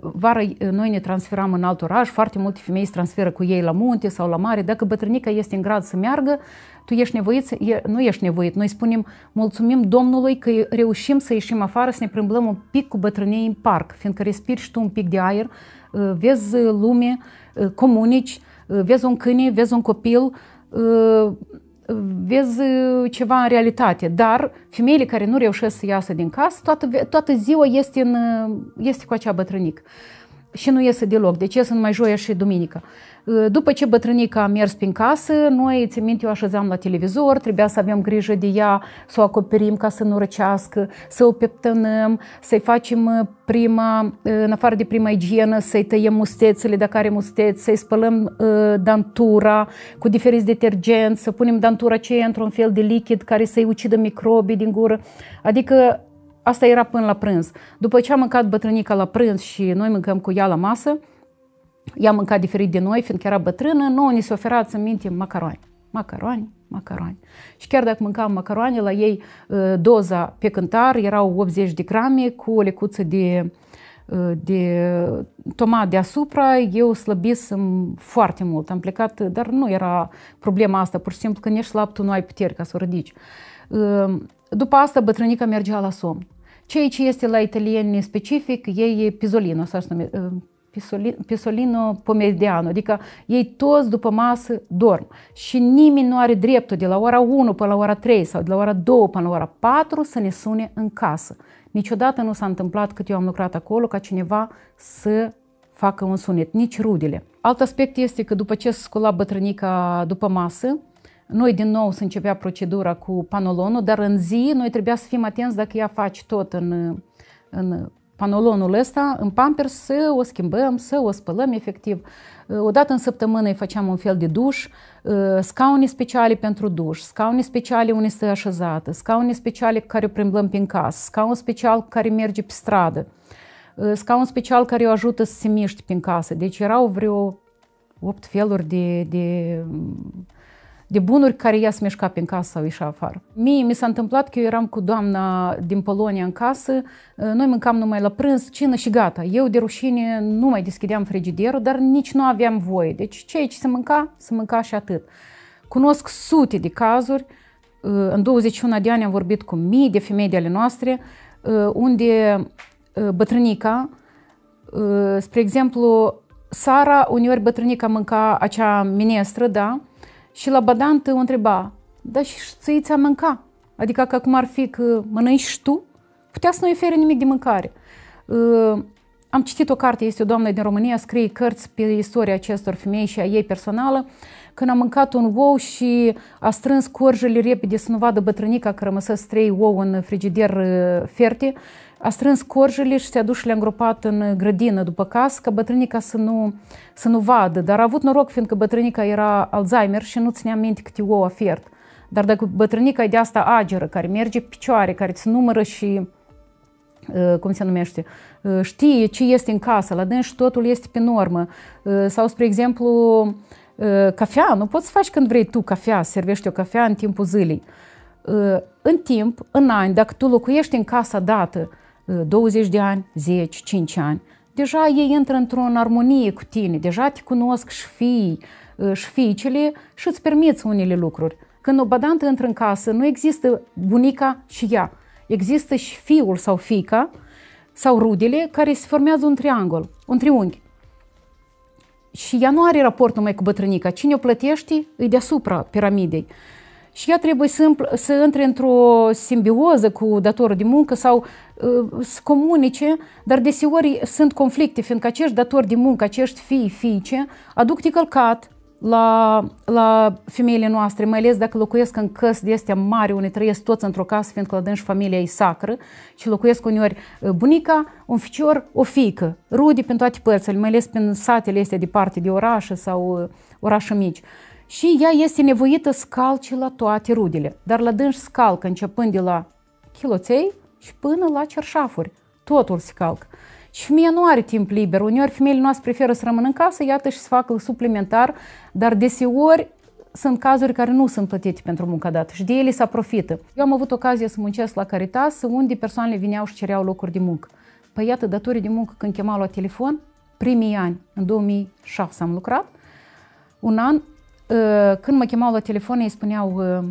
vară, noi ne transferam în alt oraș, foarte multe femei se transferă cu ei la munte sau la mare. Dacă bătrânica este în grad să meargă, tu ești nevoit, nu ești nevoit. Noi spunem, mulțumim Domnului că reușim să ieșim afară, să ne plimbăm un pic cu bătrânii în parc, fiindcă respiri și tu un pic de aer, vezi lume, comunici, vezi un câine, vezi un copil, vezi ceva în realitate, dar femeile care nu reușesc să iasă din casă, toată, toată ziua este, în, este cu acea bătrânică. Și nu iese deloc, deci ies numai joia și duminică. După ce bătrânica a mers prin casă, noi, țin minte, o așezam la televizor, trebuia să avem grijă de ea, să o acoperim ca să nu răcească, să o peptănăm, să-i facem prima, în afară de prima igienă, să-i tăiem mustețele dacă are musteți, să-i spălăm uh, dantura cu diferiți detergenți, să punem dantura aceea într-un fel de lichid care să-i ucidă microbii din gură. Adică Asta era până la prânz. După ce am mâncat bătrânica la prânz și noi mâncăm cu ea la masă, ea a mâncat diferit de noi, fiindcă era bătrână, nouă ni se ofera să mintim macaroni. Macaroni, macaroni. Și chiar dacă mâncam macaroni, la ei ă, doza pe cântar erau 80 de grame cu o lecuță de, ă, de tomat deasupra. Eu slăbisem foarte mult. Am plecat, dar nu era problema asta, pur și simplu că ești slab, tu nu ai puteri ca să o ridici. Ă, după asta bătrânica mergea la somn. Ceea ce este la italieni specific, ei e pizolino, să numesc, Pisolino pomediano, adică ei toți după masă dorm și nimeni nu are dreptul de la ora 1 până la ora 3 sau de la ora 2 până la ora 4 să ne sune în casă. Niciodată nu s-a întâmplat cât eu am lucrat acolo ca cineva să facă un sunet, nici rudele. Alt aspect este că după ce scula bătrânica după masă, Noi din nou să începea procedura cu panolonul, dar în zi noi trebuia să fim atenți dacă ea face tot în, în panolonul ăsta, în pamper, să o schimbăm, să o spălăm efectiv. O dată în săptămână îi făceam un fel de duș, scaune speciale pentru duș, scaune speciale unde stă așezată, scaune speciale care o plimbăm prin casă, scaun special care merge pe stradă, scaun special care o ajută să se miște prin casă. Deci erau vreo opt feluri de, de de bunuri care ea se mișca prin casă sau ieșea afară. Mie mi s-a întâmplat că eu eram cu doamna din Polonia în casă, noi mâncam numai la prânz, cină și gata. Eu de rușine nu mai deschideam frigiderul, dar nici nu aveam voie. Deci ceea ce se mânca, se mânca și atât. Cunosc sute de cazuri, în 21 de ani am vorbit cu mii de femei de ale noastre, unde bătrânica, spre exemplu, Sara, uneori bătrânica mânca acea minestră, da, și la badant o întreba, da și ți a mânca? Adică că cum ar fi că mănânci și tu? Putea să nu ofere nimic de mâncare. Uh, am citit o carte, este o doamnă din România, scrie cărți pe istoria acestor femei și a ei personală, când a mâncat un ou și a strâns corjele repede să nu vadă bătrânica că rămăsă trei ou în frigider uh, ferte, a strâns corjele și se-a dus și le-a îngropat în grădină după casă, ca bătrânica să nu, să nu vadă. Dar a avut noroc, fiindcă bătrânica era Alzheimer și nu ținea minte câte ouă a fiert. Dar dacă bătrânica e de asta ageră, care merge pe picioare, care îți numără și uh, cum se numește, uh, știe ce este în casă, la dâns și totul este pe normă. Uh, sau, spre exemplu, cafea, nu poți să faci când vrei tu cafea, servești o cafea în timpul zilei. În timp, în ani, dacă tu locuiești în casa dată, 20 de ani, 10, 5 ani, deja ei intră într-o armonie cu tine, deja te cunosc și fii, și fiicele și îți permiți unele lucruri. Când o badantă intră în casă, nu există bunica și ea. Există și fiul sau fica sau rudele care se formează un triangol, un triunghi. Și ea nu are raport numai cu bătrânica. Cine o plătește, îi deasupra piramidei și ea trebuie să, să intre într-o simbioză cu datorul de muncă sau uh, să comunice, dar deseori sunt conflicte, fiindcă acești datori de muncă, acești fii, fiice, aduc de călcat la, la femeile noastre, mai ales dacă locuiesc în căs de astea mari, unde trăiesc toți într-o casă, fiindcă la dânși familia e sacră și locuiesc uneori bunica, un ficior, o fiică, rude prin toate părțile, mai ales prin satele astea departe de orașe sau orașe mici și ea este nevoită să calce la toate rudele, dar la dânși scalcă începând de la chiloței și până la cerșafuri. Totul se calcă. Și femeia nu are timp liber. Uneori femeile noastre preferă să rămână în casă, iată și să facă suplimentar, dar deseori sunt cazuri care nu sunt plătite pentru munca dată și de ele se profită. Eu am avut ocazia să muncesc la Caritas, unde persoanele vineau și cereau locuri de muncă. Păi iată, datorii de muncă când chemau la telefon, primii ani, în 2006 am lucrat, un an Ă, când mă chemau la telefon, ei spuneau ă,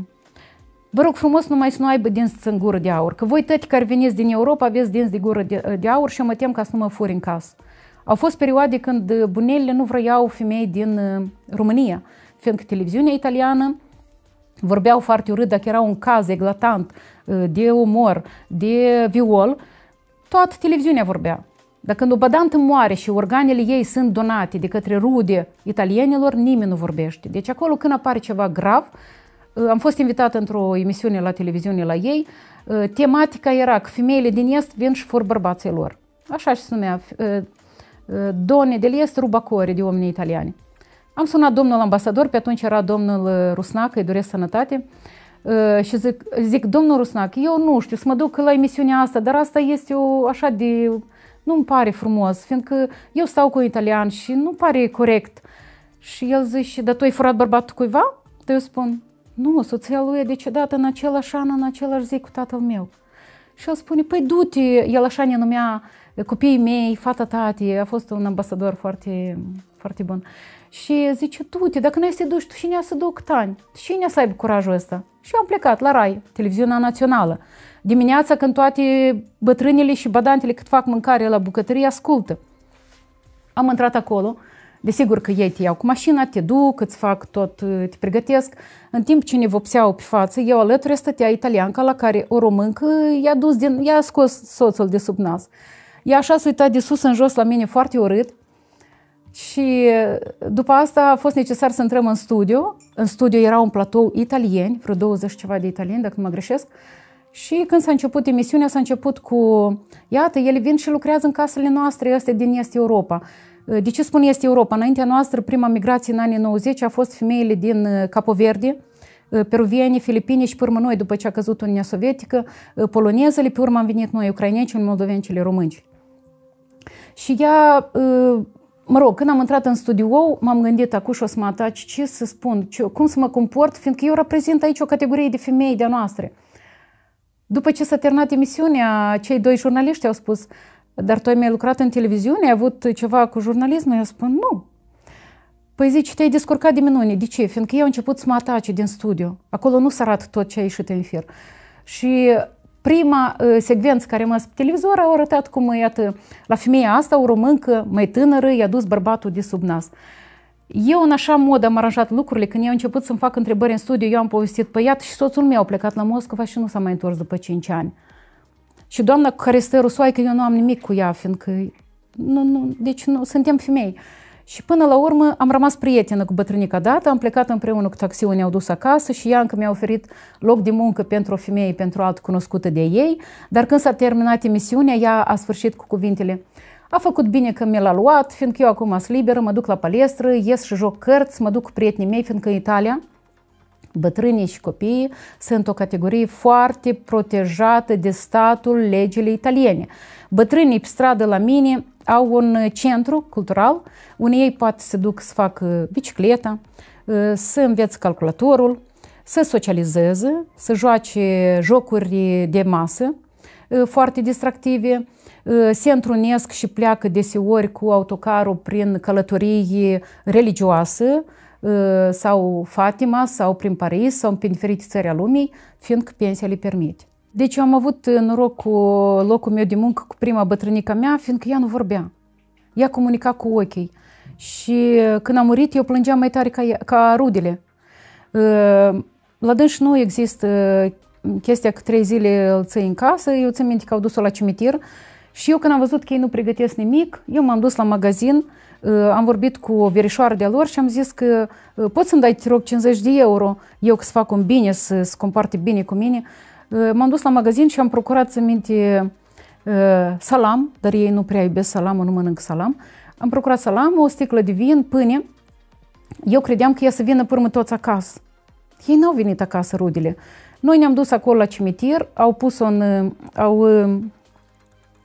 Vă rog frumos numai să nu aibă dinți în gură de aur, că voi tăti care veniți din Europa aveți dinți de gură de, de aur și eu mă tem ca să nu mă furi în casă. Au fost perioade când bunelele nu vroiau femei din ă, România, fiindcă televiziunea italiană vorbeau foarte urât dacă era un caz eclatant de umor, de viol, toată televiziunea vorbea. Dar când o badantă moare și organele ei sunt donate de către rude italienilor, nimeni nu vorbește. Deci acolo când apare ceva grav, uh, am fost invitată într-o emisiune la televiziune la ei, uh, tematica era că femeile din Est vin și fur bărbații lor. Așa se numea, uh, Donne del Est rubacore de oameni italiani. Am sunat domnul ambasador, pe atunci era domnul Rusnac, îi doresc sănătate, și zic, zic, domnul Rusnac, eu nu știu, să mă duc la emisiunea asta, dar asta este o așa de nu-mi pare frumos, fiindcă eu stau cu italian și nu pare corect. Și el zice, dar tu ai furat bărbatul cuiva? Dar eu spun, nu, soția lui e decedat în același an, în același zi cu tatăl meu. Și el spune, păi du-te, el așa ne numea copiii mei, fata tati, a fost un ambasador foarte, foarte bun. Și zice, du-te, dacă nu ai să duci, tu cine să duc tani? Cine să aibă curajul ăsta? Și eu am plecat la RAI, televiziunea națională. Dimineața când toate bătrânile și badantele cât fac mâncare la bucătărie ascultă. Am intrat acolo, desigur că ei te iau cu mașina, te duc, îți fac tot, te pregătesc. În timp ce ne vopseau pe față, eu alături stătea italianca la care o româncă i-a dus din, i-a scos soțul de sub nas. Ea așa s-a uitat de sus în jos la mine foarte urât Și după asta a fost necesar să intrăm în studio. În studio era un platou italieni, vreo 20 ceva de italieni, dacă nu mă greșesc. Și când s-a început emisiunea, s-a început cu, iată, ele vin și lucrează în casele noastre, astea din Est Europa. De ce spun Est Europa? Înaintea noastră, prima migrație în anii 90 a fost femeile din Capoverde, peruvieni, filipini și pe urmă noi, după ce a căzut Uniunea Sovietică, polonezele, pe urmă am venit noi, ucraineni, moldoveni, cele românci. Și ea mă rog, când am intrat în studio, m-am gândit acum și o să mă ataci, ce să spun, ce, cum să mă comport, fiindcă eu reprezint aici o categorie de femei de-a noastre. După ce s-a terminat emisiunea, cei doi jurnaliști au spus, dar tu ai mai lucrat în televiziune, ai avut ceva cu jurnalismul? Eu spun, nu. Păi zici, te-ai descurcat de minune. De ce? Fiindcă eu am început să mă atace din studio. Acolo nu se arată tot ce a ieșit în fir. Și prima uh, secvență care m-a pe televizor a arătat cum, iată, la femeia asta, o româncă mai tânără, i-a dus bărbatul de sub nas. Eu în așa mod am aranjat lucrurile, când eu am început să-mi fac întrebări în studio, eu am povestit, pe iată și soțul meu a plecat la Moscova și nu s-a mai întors după 5 ani. Și doamna cu care stă rusoaică, eu nu am nimic cu ea, fiindcă, nu, nu, deci nu, suntem femei. Și până la urmă am rămas prietenă cu bătrânica dată, am plecat împreună cu taxiul, ne-au dus acasă și ea încă mi-a oferit loc de muncă pentru o femeie, pentru o altă cunoscută de ei, dar când s-a terminat emisiunea, ea a sfârșit cu cuvintele a făcut bine că mi l-a luat, fiindcă eu acum sunt liberă, mă duc la palestră, ies și joc cărți, mă duc cu prietenii mei, fiindcă în Italia bătrânii și copiii sunt o categorie foarte protejată de statul, legile italiene. Bătrânii pe stradă la mine au un centru cultural unde ei poate să duc să facă bicicleta, să învețe calculatorul, să socializeze, să joace jocuri de masă foarte distractive, se întrunesc și pleacă deseori cu autocarul prin călătorii religioase, sau Fatima, sau prin Paris, sau prin diferite țări a lumii, fiindcă pensia le permite. Deci eu am avut noroc cu locul meu de muncă cu prima bătrânică mea, fiindcă ea nu vorbea. Ea comunica cu ochii. Și când a murit, eu plângeam mai tare ca, ca rudele. La dâns nu există chestia că trei zile îl ții în casă, eu țin minte că au dus-o la cimitir și eu când am văzut că ei nu pregătesc nimic, eu m-am dus la magazin, am vorbit cu o verișoară de lor și am zis că poți să-mi dai, te rog, 50 de euro, eu că să fac un bine, să se comparte bine cu mine. M-am dus la magazin și am procurat să minte salam, dar ei nu prea iubesc salamul, nu mănânc salam. Am procurat salam, o sticlă de vin, pâine. Eu credeam că ea să vină până toți acasă. Ei n-au venit acasă, rudele. Noi ne-am dus acolo la cimitir, au pus-o în, au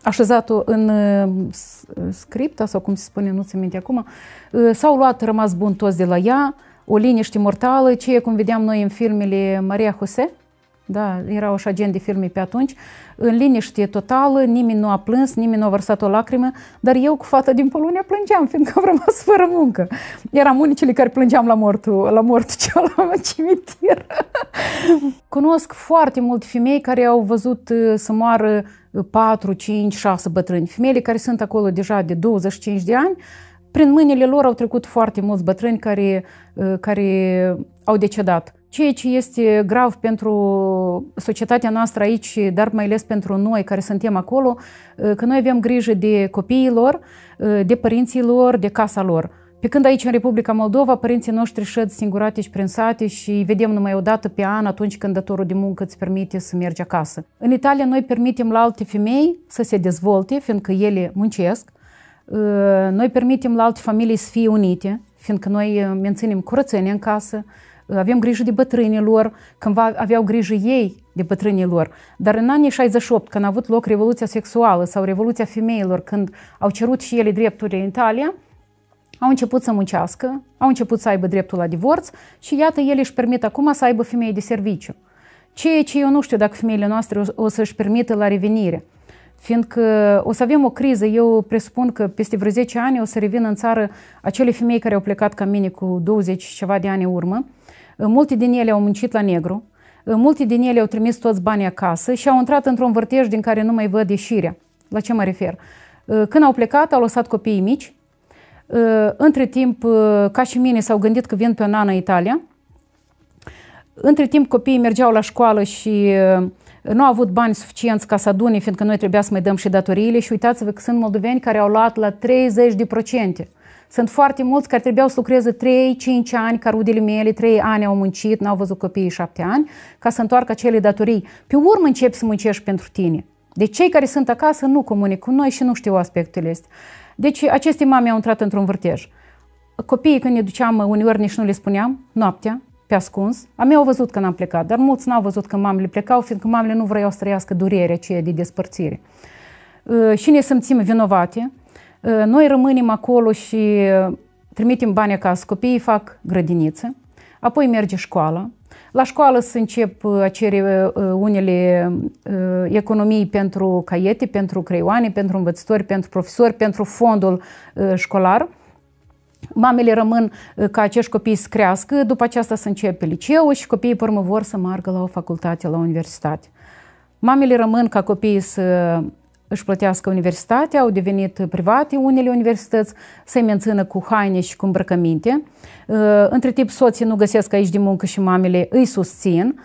așezat-o în scripta, sau cum se spune, nu se minte acum, s-au luat rămas bun toți de la ea, o liniște mortală, ceea cum vedeam noi în filmele Maria Jose, da, erau și agent de filme pe atunci, în liniște totală, nimeni nu a plâns, nimeni nu a vărsat o lacrimă, dar eu cu fata din Polonia plângeam, fiindcă am rămas fără muncă. Eram unicele care plângeam la mortul, la mortul <laughs> cel la cimitir. Cunosc foarte multe femei care au văzut uh, să moară 4, 5, 6 bătrâni. Femeile care sunt acolo deja de 25 de ani, prin mâinile lor au trecut foarte mulți bătrâni care, uh, care au decedat. Ceea ce este grav pentru societatea noastră aici, dar mai ales pentru noi care suntem acolo, că noi avem grijă de copiii lor, de părinții lor, de casa lor. Pe când aici, în Republica Moldova, părinții noștri șed singuratici prin sate și îi vedem numai o dată pe an atunci când datorul de muncă îți permite să mergi acasă. În Italia, noi permitem la alte femei să se dezvolte, fiindcă ele muncesc. Noi permitem la alte familii să fie unite, fiindcă noi menținem curățenie în casă, avem grijă de bătrânii lor, cândva aveau grijă ei de bătrânii lor. Dar în anii 68, când a avut loc Revoluția Sexuală sau Revoluția Femeilor, când au cerut și ele drepturi în Italia, au început să muncească, au început să aibă dreptul la divorț și iată, ele își permit acum să aibă femei de serviciu. Ceea ce eu nu știu dacă femeile noastre o să-și permită la revenire. Fiindcă o să avem o criză, eu presupun că peste vreo 10 ani o să revină în țară acele femei care au plecat ca mine cu 20 ceva de ani în urmă, Multe din ele au muncit la negru, multe din ele au trimis toți banii acasă și au intrat într-un vârtej din care nu mai văd ieșirea. La ce mă refer? Când au plecat, au lăsat copiii mici. Între timp, ca și mine, s-au gândit că vin pe o nană Italia. Între timp, copiii mergeau la școală și nu au avut bani suficienți ca să adune, fiindcă noi trebuia să mai dăm și datoriile și uitați-vă că sunt moldoveni care au luat la 30%. Sunt foarte mulți care trebuiau să lucreze 3-5 ani, ca rudele mele, 3 ani au muncit, n-au văzut copiii 7 ani, ca să întoarcă acele datorii. Pe urmă începi să muncești pentru tine. Deci cei care sunt acasă nu comunică cu noi și nu știu aspectele astea. Deci aceste mame au intrat într-un vârtej. Copiii când ne duceam, uneori nici nu le spuneam, noaptea, pe ascuns. A mea au văzut când am plecat, dar mulți n-au văzut când mamele plecau, fiindcă mamele nu vreau să trăiască durerea aceea de despărțire. Uh, și ne simțim vinovate. Uh, noi rămânem acolo și trimitem bani acasă. Copiii fac grădiniță, apoi merge școala. La școală se încep uh, a cere unele economii pentru caiete, pentru creioane, pentru învățători, pentru profesori, pentru fondul școlar. Mamele rămân ca acești copii să crească, după aceasta să începe liceul și copiii pe urmă vor să meargă la o facultate, la o universitate. Mamele rămân ca copiii să își plătească universitatea, au devenit private unele universități, să-i mențină cu haine și cu îmbrăcăminte. Între timp, soții nu găsesc aici de muncă și mamele îi susțin.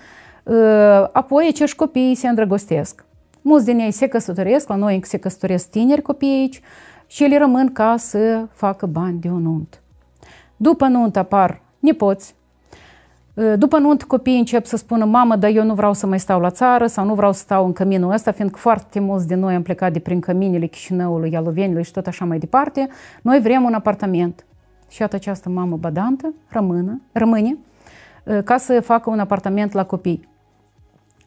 Apoi acești copii se îndrăgostesc. Mulți din ei se căsătoresc, la noi se căsătoresc tineri copii aici, și ele rămân ca să facă bani de o nuntă. După nuntă apar nepoți, după nuntă copiii încep să spună mamă, dar eu nu vreau să mai stau la țară sau nu vreau să stau în căminul ăsta, fiindcă foarte mulți din noi am plecat de prin căminile Chișinăului, Ialoveniului și tot așa mai departe. Noi vrem un apartament. Și iată această mamă badantă rămână, rămâne ca să facă un apartament la copii.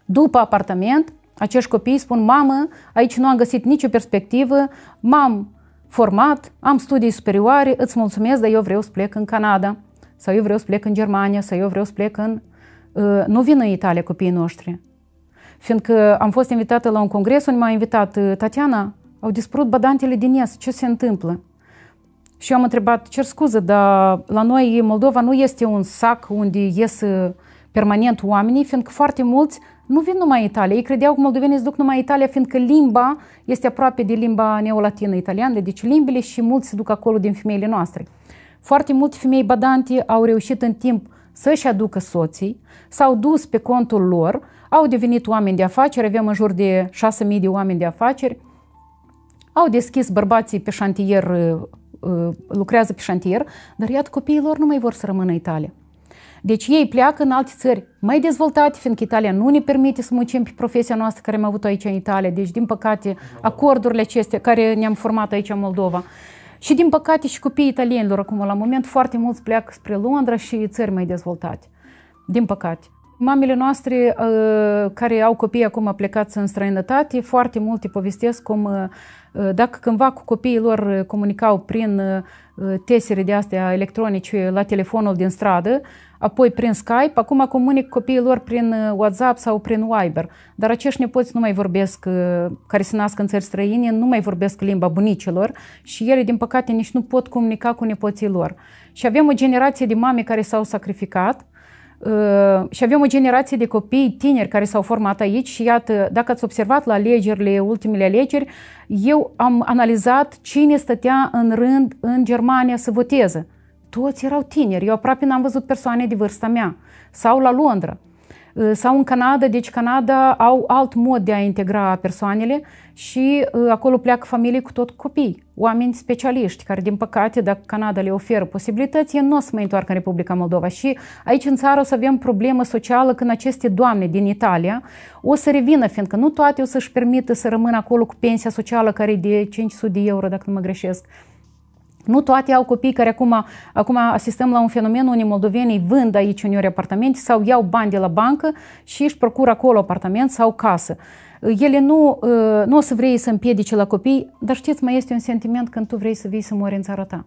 După apartament, acești copii spun, mamă, aici nu am găsit nicio perspectivă, m-am format, am studii superioare, îți mulțumesc, dar eu vreau să plec în Canada, sau eu vreau să plec în Germania, sau eu vreau să plec în... Uh, nu vin în Italia copiii noștri. Fiindcă am fost invitată la un congres unde m-a invitat uh, Tatiana, au dispărut badantele din ES, ce se întâmplă? Și eu am întrebat, cer scuză, dar la noi Moldova nu este un sac unde ies uh, permanent oamenii, fiindcă foarte mulți nu vin numai în Italia. Ei credeau că moldovenii se duc numai în Italia, fiindcă limba este aproape de limba neolatină italiană, deci limbile și mulți se duc acolo din femeile noastre. Foarte multe femei badante au reușit în timp să-și aducă soții, s-au dus pe contul lor, au devenit oameni de afaceri, avem în jur de 6.000 de oameni de afaceri, au deschis bărbații pe șantier, uh, uh, lucrează pe șantier, dar iată copiii lor nu mai vor să rămână în Italia. Deci ei pleacă în alte țări mai dezvoltate, fiindcă Italia nu ne permite să muncim pe profesia noastră care am avut aici în Italia. Deci, din păcate, acordurile acestea care ne-am format aici în Moldova. Și din păcate și copiii italienilor acum, la moment, foarte mulți pleacă spre Londra și țări mai dezvoltate. Din păcate. Mamele noastre uh, care au copii acum plecați în străinătate, foarte multe povestesc cum uh, dacă cândva cu copiii lor comunicau prin uh, tesere de astea electronice la telefonul din stradă, apoi prin Skype, acum comunic copiii lor prin uh, WhatsApp sau prin Viber. Dar acești nepoți nu mai vorbesc, uh, care se nasc în țări străine, nu mai vorbesc limba bunicilor și ele, din păcate, nici nu pot comunica cu nepoții lor. Și avem o generație de mame care s-au sacrificat, Uh, și avem o generație de copii tineri care s-au format aici și iată, dacă ați observat la alegerile, ultimele alegeri, eu am analizat cine stătea în rând în Germania să voteze toți erau tineri. Eu aproape n-am văzut persoane de vârsta mea. Sau la Londra. Uh, sau în Canada, deci Canada au alt mod de a integra persoanele și uh, acolo pleacă familii cu tot copii, oameni specialiști, care din păcate, dacă Canada le oferă posibilități, nu o să mai întoarcă în Republica Moldova. Și aici în țară o să avem problemă socială când aceste doamne din Italia o să revină, fiindcă nu toate o să-și permită să rămână acolo cu pensia socială care e de 500 de euro, dacă nu mă greșesc nu toate au copii care acum, acum asistăm la un fenomen, unii moldovenii vând aici uneori apartamente sau iau bani de la bancă și își procură acolo apartament sau casă. Ele nu, uh, nu o să vrei să împiedice la copii, dar știți, mai este un sentiment când tu vrei să vii să mori în țara ta.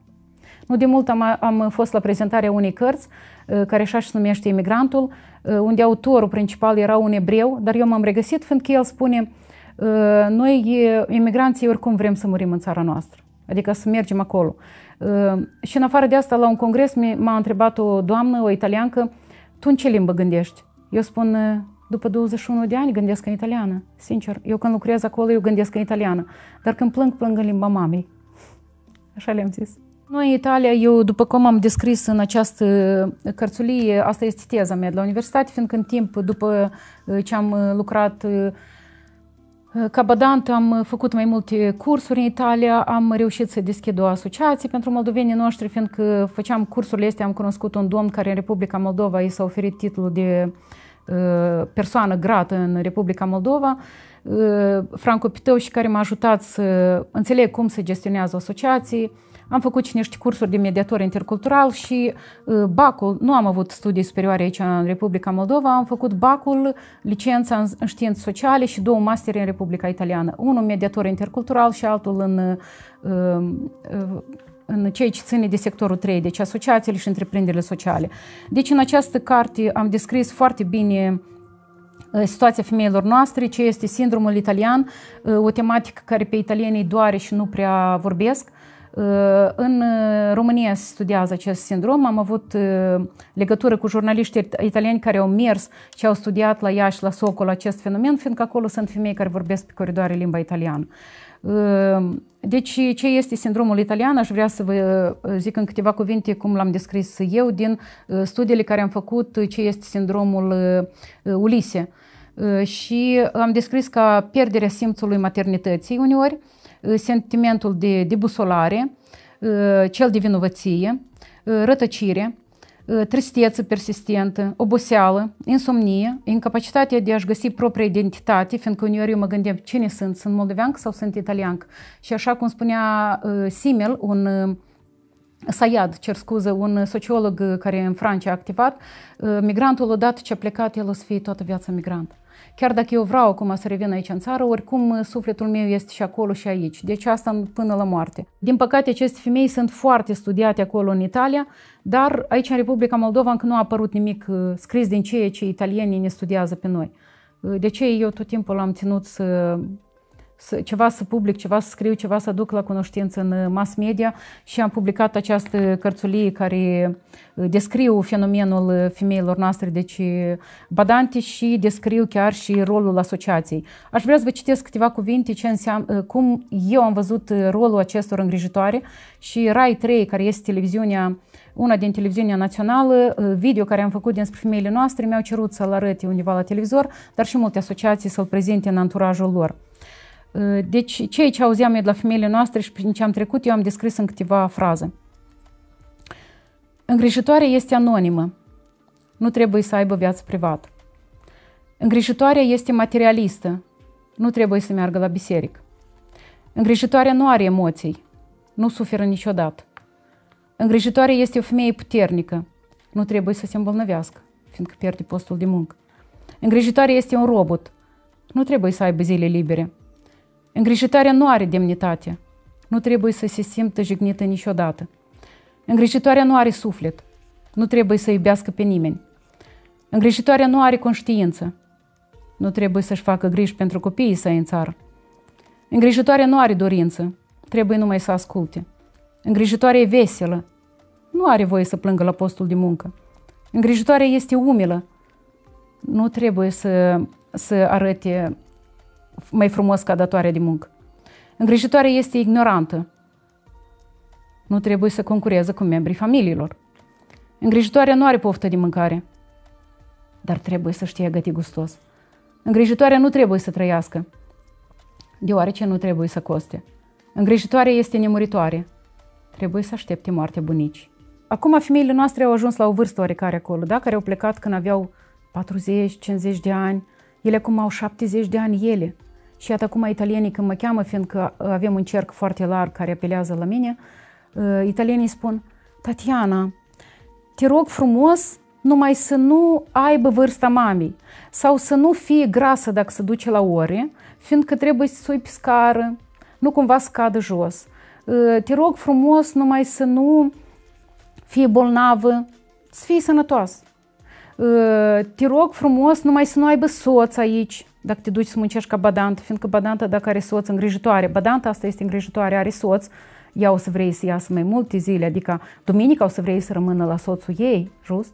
Nu de mult am, am fost la prezentarea unei cărți, uh, care așa se numește Imigrantul, uh, unde autorul principal era un ebreu, dar eu m-am regăsit fiindcă el spune noi, imigranții, oricum vrem să murim în țara noastră adică să mergem acolo. Uh, și în afară de asta, la un congres m-a întrebat o doamnă, o italiancă, tu în ce limbă gândești? Eu spun, uh, după 21 de ani gândesc în italiană. Sincer, eu când lucrez acolo, eu gândesc în italiană. Dar când plâng, plâng în limba mamei. Așa le-am zis. Noi în Italia, eu, după cum am descris în această cărțulie, asta este teza mea de la universitate, fiindcă în timp, după uh, ce am lucrat Ca badant am făcut mai multe cursuri în Italia, am reușit să deschid o asociație pentru moldovenii noștri, fiindcă făceam cursurile astea, am cunoscut un domn care în Republica Moldova i s-a oferit titlul de persoană grată în Republica Moldova, Franco Pitău și care m-a ajutat să înțeleg cum se gestionează asociații, am făcut și niște cursuri de mediator intercultural și uh, bacul, nu am avut studii superioare aici în Republica Moldova, am făcut bacul, licența în științe sociale și două mastere în Republica Italiană. Unul mediator intercultural și altul în, uh, uh, în ceea ce ține de sectorul 3, deci asociațiile și întreprinderile sociale. Deci în această carte am descris foarte bine situația femeilor noastre, ce este sindromul italian, o tematică care pe italienii doare și nu prea vorbesc. În România se studiază acest sindrom. Am avut legătură cu jurnaliști italieni care au mers și au studiat la Iași, la Socol acest fenomen, fiindcă acolo sunt femei care vorbesc pe coridoare limba italiană. Deci, ce este sindromul italian? Aș vrea să vă zic în câteva cuvinte cum l-am descris eu din studiile care am făcut ce este sindromul Ulise. Și am descris ca pierderea simțului maternității uneori, sentimentul de debusolare, cel de vinovăție, rătăcire, tristețe persistentă, oboseală, insomnie, incapacitatea de a-și găsi propria identitate, fiindcă uneori eu mă gândeam cine sunt, sunt moldoveancă sau sunt italiancă. Și așa cum spunea Simel, un Sayad, cer scuză, un sociolog care în Franța a activat, migrantul odată ce a plecat, el o să fie toată viața migrant. Chiar dacă eu vreau acum să revin aici în țară, oricum sufletul meu este și acolo și aici. Deci asta până la moarte. Din păcate, aceste femei sunt foarte studiate acolo în Italia, dar aici în Republica Moldova încă nu a apărut nimic uh, scris din ceea ce italienii ne studiază pe noi. Uh, de ce eu tot timpul am ținut să să, ceva să public, ceva să scriu, ceva să duc la cunoștință în mass media și am publicat această cărțulie care uh, descriu fenomenul uh, femeilor noastre, deci uh, badante și descriu chiar și rolul asociației. Aș vrea să vă citesc câteva cuvinte ce înseamnă, cum eu am văzut rolul acestor îngrijitoare și Rai 3, care este televiziunea una din televiziunea națională, video care am făcut despre femeile noastre, mi-au cerut să-l arăte undeva la televizor, dar și multe asociații să-l prezinte în anturajul lor. Deci, ceea ce auzeam eu de la femeile noastre și prin ce am trecut, eu am descris în câteva fraze. Îngrijitoarea este anonimă. Nu trebuie să aibă viață privată. Îngrijitoarea este materialistă. Nu trebuie să meargă la biserică. Îngrijitoarea nu are emoții. Nu suferă niciodată. Îngrijitoarea este o femeie puternică. Nu trebuie să se îmbolnăvească, fiindcă pierde postul de muncă. Îngrijitoarea este un robot. Nu trebuie să aibă zile libere. Îngrijitoarea nu are demnitate. Nu trebuie să se simtă jignită niciodată. Îngrijitoarea nu are suflet. Nu trebuie să iubească pe nimeni. Îngrijitoarea nu are conștiință. Nu trebuie să-și facă griji pentru copiii săi în țară. Îngrijitoarea nu are dorință. Trebuie numai să asculte. Îngrijitoarea e veselă. Nu are voie să plângă la postul de muncă. Îngrijitoarea este umilă. Nu trebuie să, să arate mai frumos ca datoare de muncă. Îngrijitoarea este ignorantă. Nu trebuie să concureze cu membrii familiilor. Îngrijitoarea nu are poftă de mâncare, dar trebuie să știe găti gustos. Îngrijitoarea nu trebuie să trăiască, deoarece nu trebuie să coste. Îngrijitoarea este nemuritoare. Trebuie să aștepte moartea bunicii. Acum femeile noastre au ajuns la o vârstă oarecare acolo, da? care au plecat când aveau 40-50 de ani. Ele acum au 70 de ani ele. Și iată acum italienii când mă cheamă, fiindcă avem un cerc foarte larg care apelează la mine, uh, italienii spun, Tatiana, te rog frumos numai să nu aibă vârsta mamei sau să nu fie grasă dacă se duce la ore, fiindcă trebuie să sui pe scară, nu cumva să cadă jos. Uh, te rog frumos numai să nu fie bolnavă, să fie sănătoasă. Uh, te rog frumos numai să nu aibă soț aici, dacă te duci să muncești ca badantă, fiindcă badantă dacă are soț îngrijitoare, badanta asta este îngrijitoare, are soț, ea o să vrei să iasă mai multe zile, adică duminica o să vrei să rămână la soțul ei, just?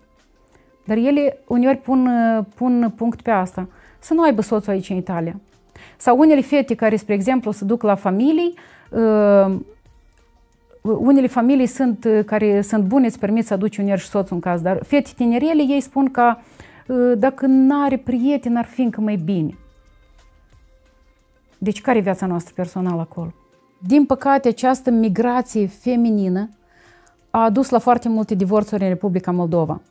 Dar ele uneori pun, pun punct pe asta, să nu aibă soțul aici în Italia. Sau unele fete care, spre exemplu, se duc la familii, uh, unele familii sunt, care sunt bune, îți permit să aduci uneori și soțul în caz, dar fete tinerele, ei spun că uh, dacă nu are prieteni, ar fi încă mai bine. Deci care e viața noastră personală acolo? Din păcate, această migrație feminină a adus la foarte multe divorțuri în Republica Moldova.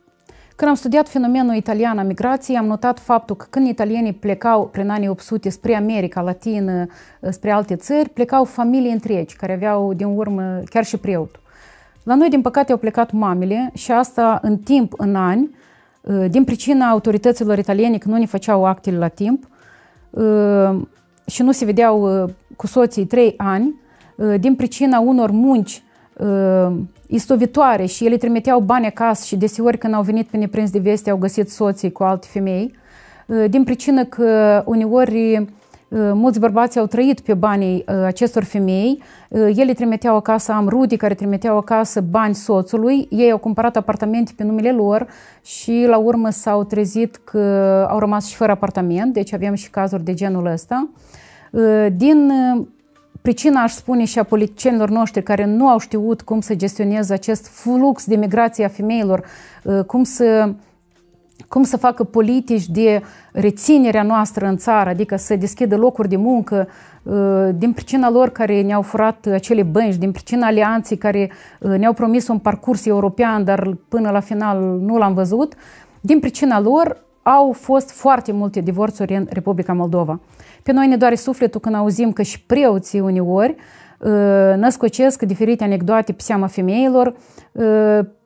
Când am studiat fenomenul italian a migrației, am notat faptul că când italienii plecau prin anii 800 spre America Latină, spre alte țări, plecau familii întregi, care aveau din urmă chiar și preotul. La noi, din păcate, au plecat mamele și asta în timp, în ani, din pricina autorităților italiene că nu ne făceau actele la timp și nu se vedeau cu soții trei ani, din pricina unor munci istovitoare și ele trimiteau bani acasă și deseori când au venit pe neprins de veste au găsit soții cu alte femei, din pricină că uneori mulți bărbați au trăit pe banii acestor femei, ele trimiteau acasă, am rudi care trimiteau acasă bani soțului, ei au cumpărat apartamente pe numele lor și la urmă s-au trezit că au rămas și fără apartament, deci avem și cazuri de genul ăsta. Din Pricina, aș spune, și a politicienilor noștri care nu au știut cum să gestioneze acest flux de migrație a femeilor, uh, cum să cum să facă politici de reținerea noastră în țară, adică să deschidă locuri de muncă, uh, din pricina lor care ne-au furat acele bănci, din pricina alianței care uh, ne-au promis un parcurs european, dar până la final nu l-am văzut, din pricina lor au fost foarte multe divorțuri în Republica Moldova. Pe noi ne doare sufletul când auzim că și preoții uneori uh, născocesc diferite anecdote pe seama femeilor.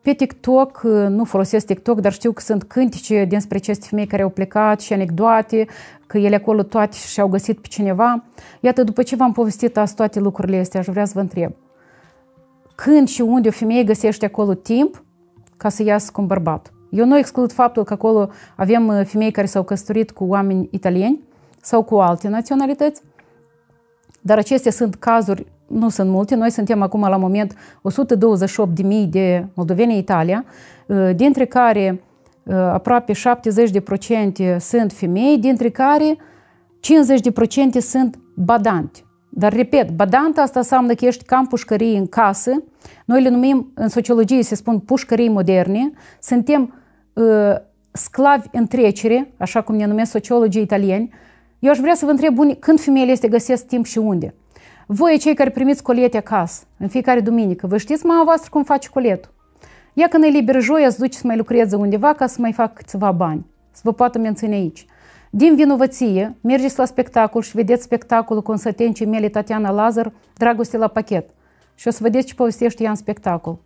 Uh, pe TikTok, uh, nu folosesc TikTok, dar știu că sunt cântice dinspre aceste femei care au plecat și anecdote, că ele acolo toate și-au găsit pe cineva. Iată, după ce v-am povestit azi toate lucrurile astea, aș vrea să vă întreb. Când și unde o femeie găsește acolo timp ca să iasă cu un bărbat? Eu nu exclud faptul că acolo avem femei care s-au căsătorit cu oameni italieni, sau cu alte naționalități. Dar acestea sunt cazuri, nu sunt multe. Noi suntem acum la moment 128.000 de moldoveni în Italia, uh, dintre care uh, aproape 70% sunt femei, dintre care 50% sunt badanti. Dar, repet, badanta asta înseamnă că ești cam pușcării în casă. Noi le numim, în sociologie se spun pușcării moderne. Suntem uh, sclavi în trecere, așa cum ne numesc sociologii italieni, eu aș vrea să vă întreb când femeile este găsesc timp și unde. Voi, cei care primiți colete acasă, în fiecare duminică, vă știți mama voastră cum face coletul? Ea când e liber joia, să duce să mai lucreze undeva ca să mai facă câțiva bani, să vă poată menține aici. Din vinovăție, mergeți la spectacol și vedeți spectacolul Constantincii mele Tatiana Lazar, Dragoste la pachet. Și o să vedeți ce povestește ea în spectacol.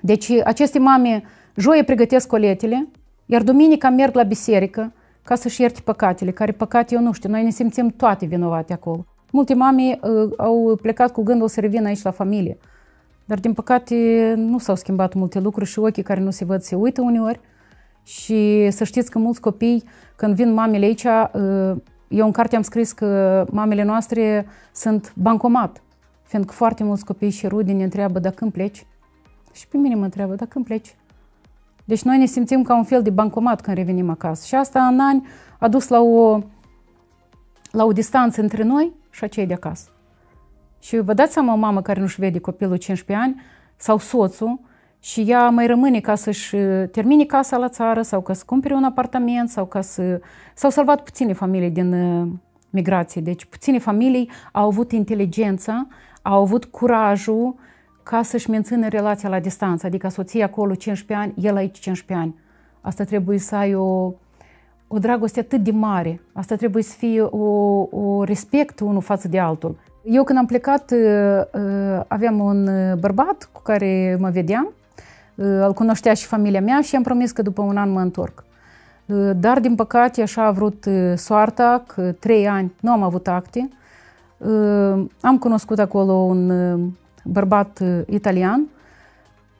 Deci aceste mame joie pregătesc coletele, iar duminica merg la biserică, ca să-și ierte păcatele, care păcate eu nu știu, noi ne simțim toate vinovate acolo. Multe mame uh, au plecat cu gândul să revină aici la familie, dar din păcate nu s-au schimbat multe lucruri și ochii care nu se văd se uită uneori și să știți că mulți copii, când vin mamele aici, uh, eu în carte am scris că mamele noastre sunt bancomat, fiindcă foarte mulți copii și rudi ne întreabă, dacă când pleci? Și pe mine mă întreabă, dacă când pleci? Deci noi ne simțim ca un fel de bancomat când revenim acasă. Și asta în ani a dus la o, la o distanță între noi și acei de acasă. Și vă dați seama o mamă care nu-și vede copilul 15 ani sau soțul și ea mai rămâne ca să-și termine casa la țară sau ca să cumpere un apartament sau ca să... S-au salvat puține familii din uh, migrație. Deci puține familii au avut inteligența, au avut curajul ca să-și mențină relația la distanță, adică soția acolo 15 ani, el aici 15 ani. Asta trebuie să ai o, o dragoste atât de mare, asta trebuie să fie o, o respect unul față de altul. Eu când am plecat uh, uh, aveam un bărbat cu care mă vedeam, uh, îl cunoștea și familia mea și am promis că după un an mă întorc. Dar, din păcate, așa a vrut soarta, că trei ani nu am avut acte. Am cunoscut acolo un bărbat uh, italian.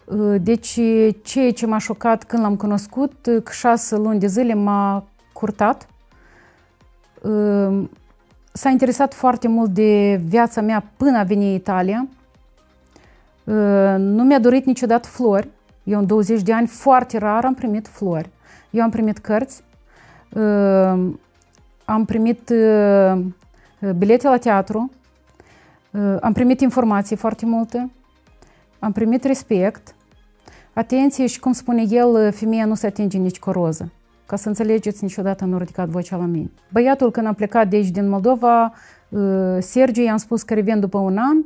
Uh, deci, ceea ce m-a șocat când l-am cunoscut, uh, că șase luni de zile m-a curtat. S-a interesat foarte mult de viața mea până a veni în Italia. Nu mi-a dorit niciodată flori. Eu în 20 de ani foarte rar am primit flori. Eu am primit cărți, am primit bilete la teatru, Uh, am primit informații foarte multe, am primit respect, atenție și, cum spune el, uh, femeia nu se atinge nici cu roză. Ca să înțelegeți, niciodată nu a ridicat vocea la mine. Băiatul, când am plecat de aici din Moldova, Sergiu i-am spus că revin după un an,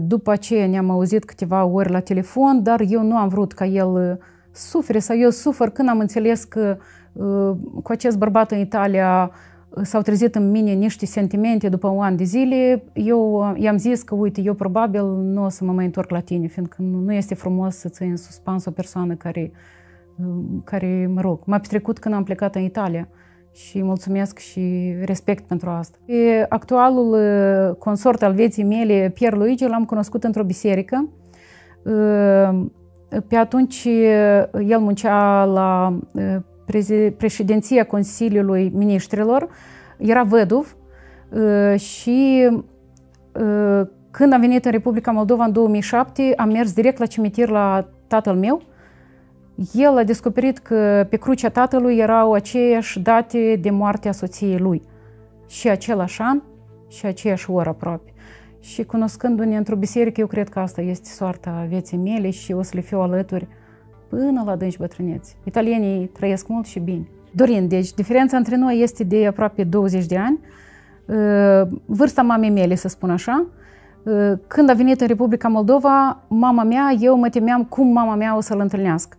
după aceea ne-am auzit câteva ori la telefon, dar eu nu am vrut ca el sufere sau eu sufăr când am înțeles că cu acest bărbat în Italia s-au trezit în mine niște sentimente după un an de zile, eu i-am zis că, uite, eu probabil nu o să mă mai întorc la tine, fiindcă nu este frumos să ții în suspans o persoană care, care mă rog, m-a petrecut când am plecat în Italia și mulțumesc și respect pentru asta. Pe actualul consort al vieții mele, Pierre Luigi, l-am cunoscut într-o biserică. Pe atunci el muncea la președinția Consiliului Ministrilor, era văduv și când am venit în Republica Moldova în 2007, am mers direct la cimitir la tatăl meu. El a descoperit că pe crucea tatălui erau aceiași date de moarte a soției lui. Și același an și aceeași oră aproape. Și cunoscându-ne într-o biserică, eu cred că asta este soarta vieții mele și o să le fiu alături până la dânci bătrâneți. Italienii trăiesc mult și bine. Dorin, deci diferența între noi este de aproape 20 de ani. Uh, vârsta mamei mele, să spun așa. Uh, când a venit în Republica Moldova, mama mea, eu mă temeam cum mama mea o să-l întâlnească.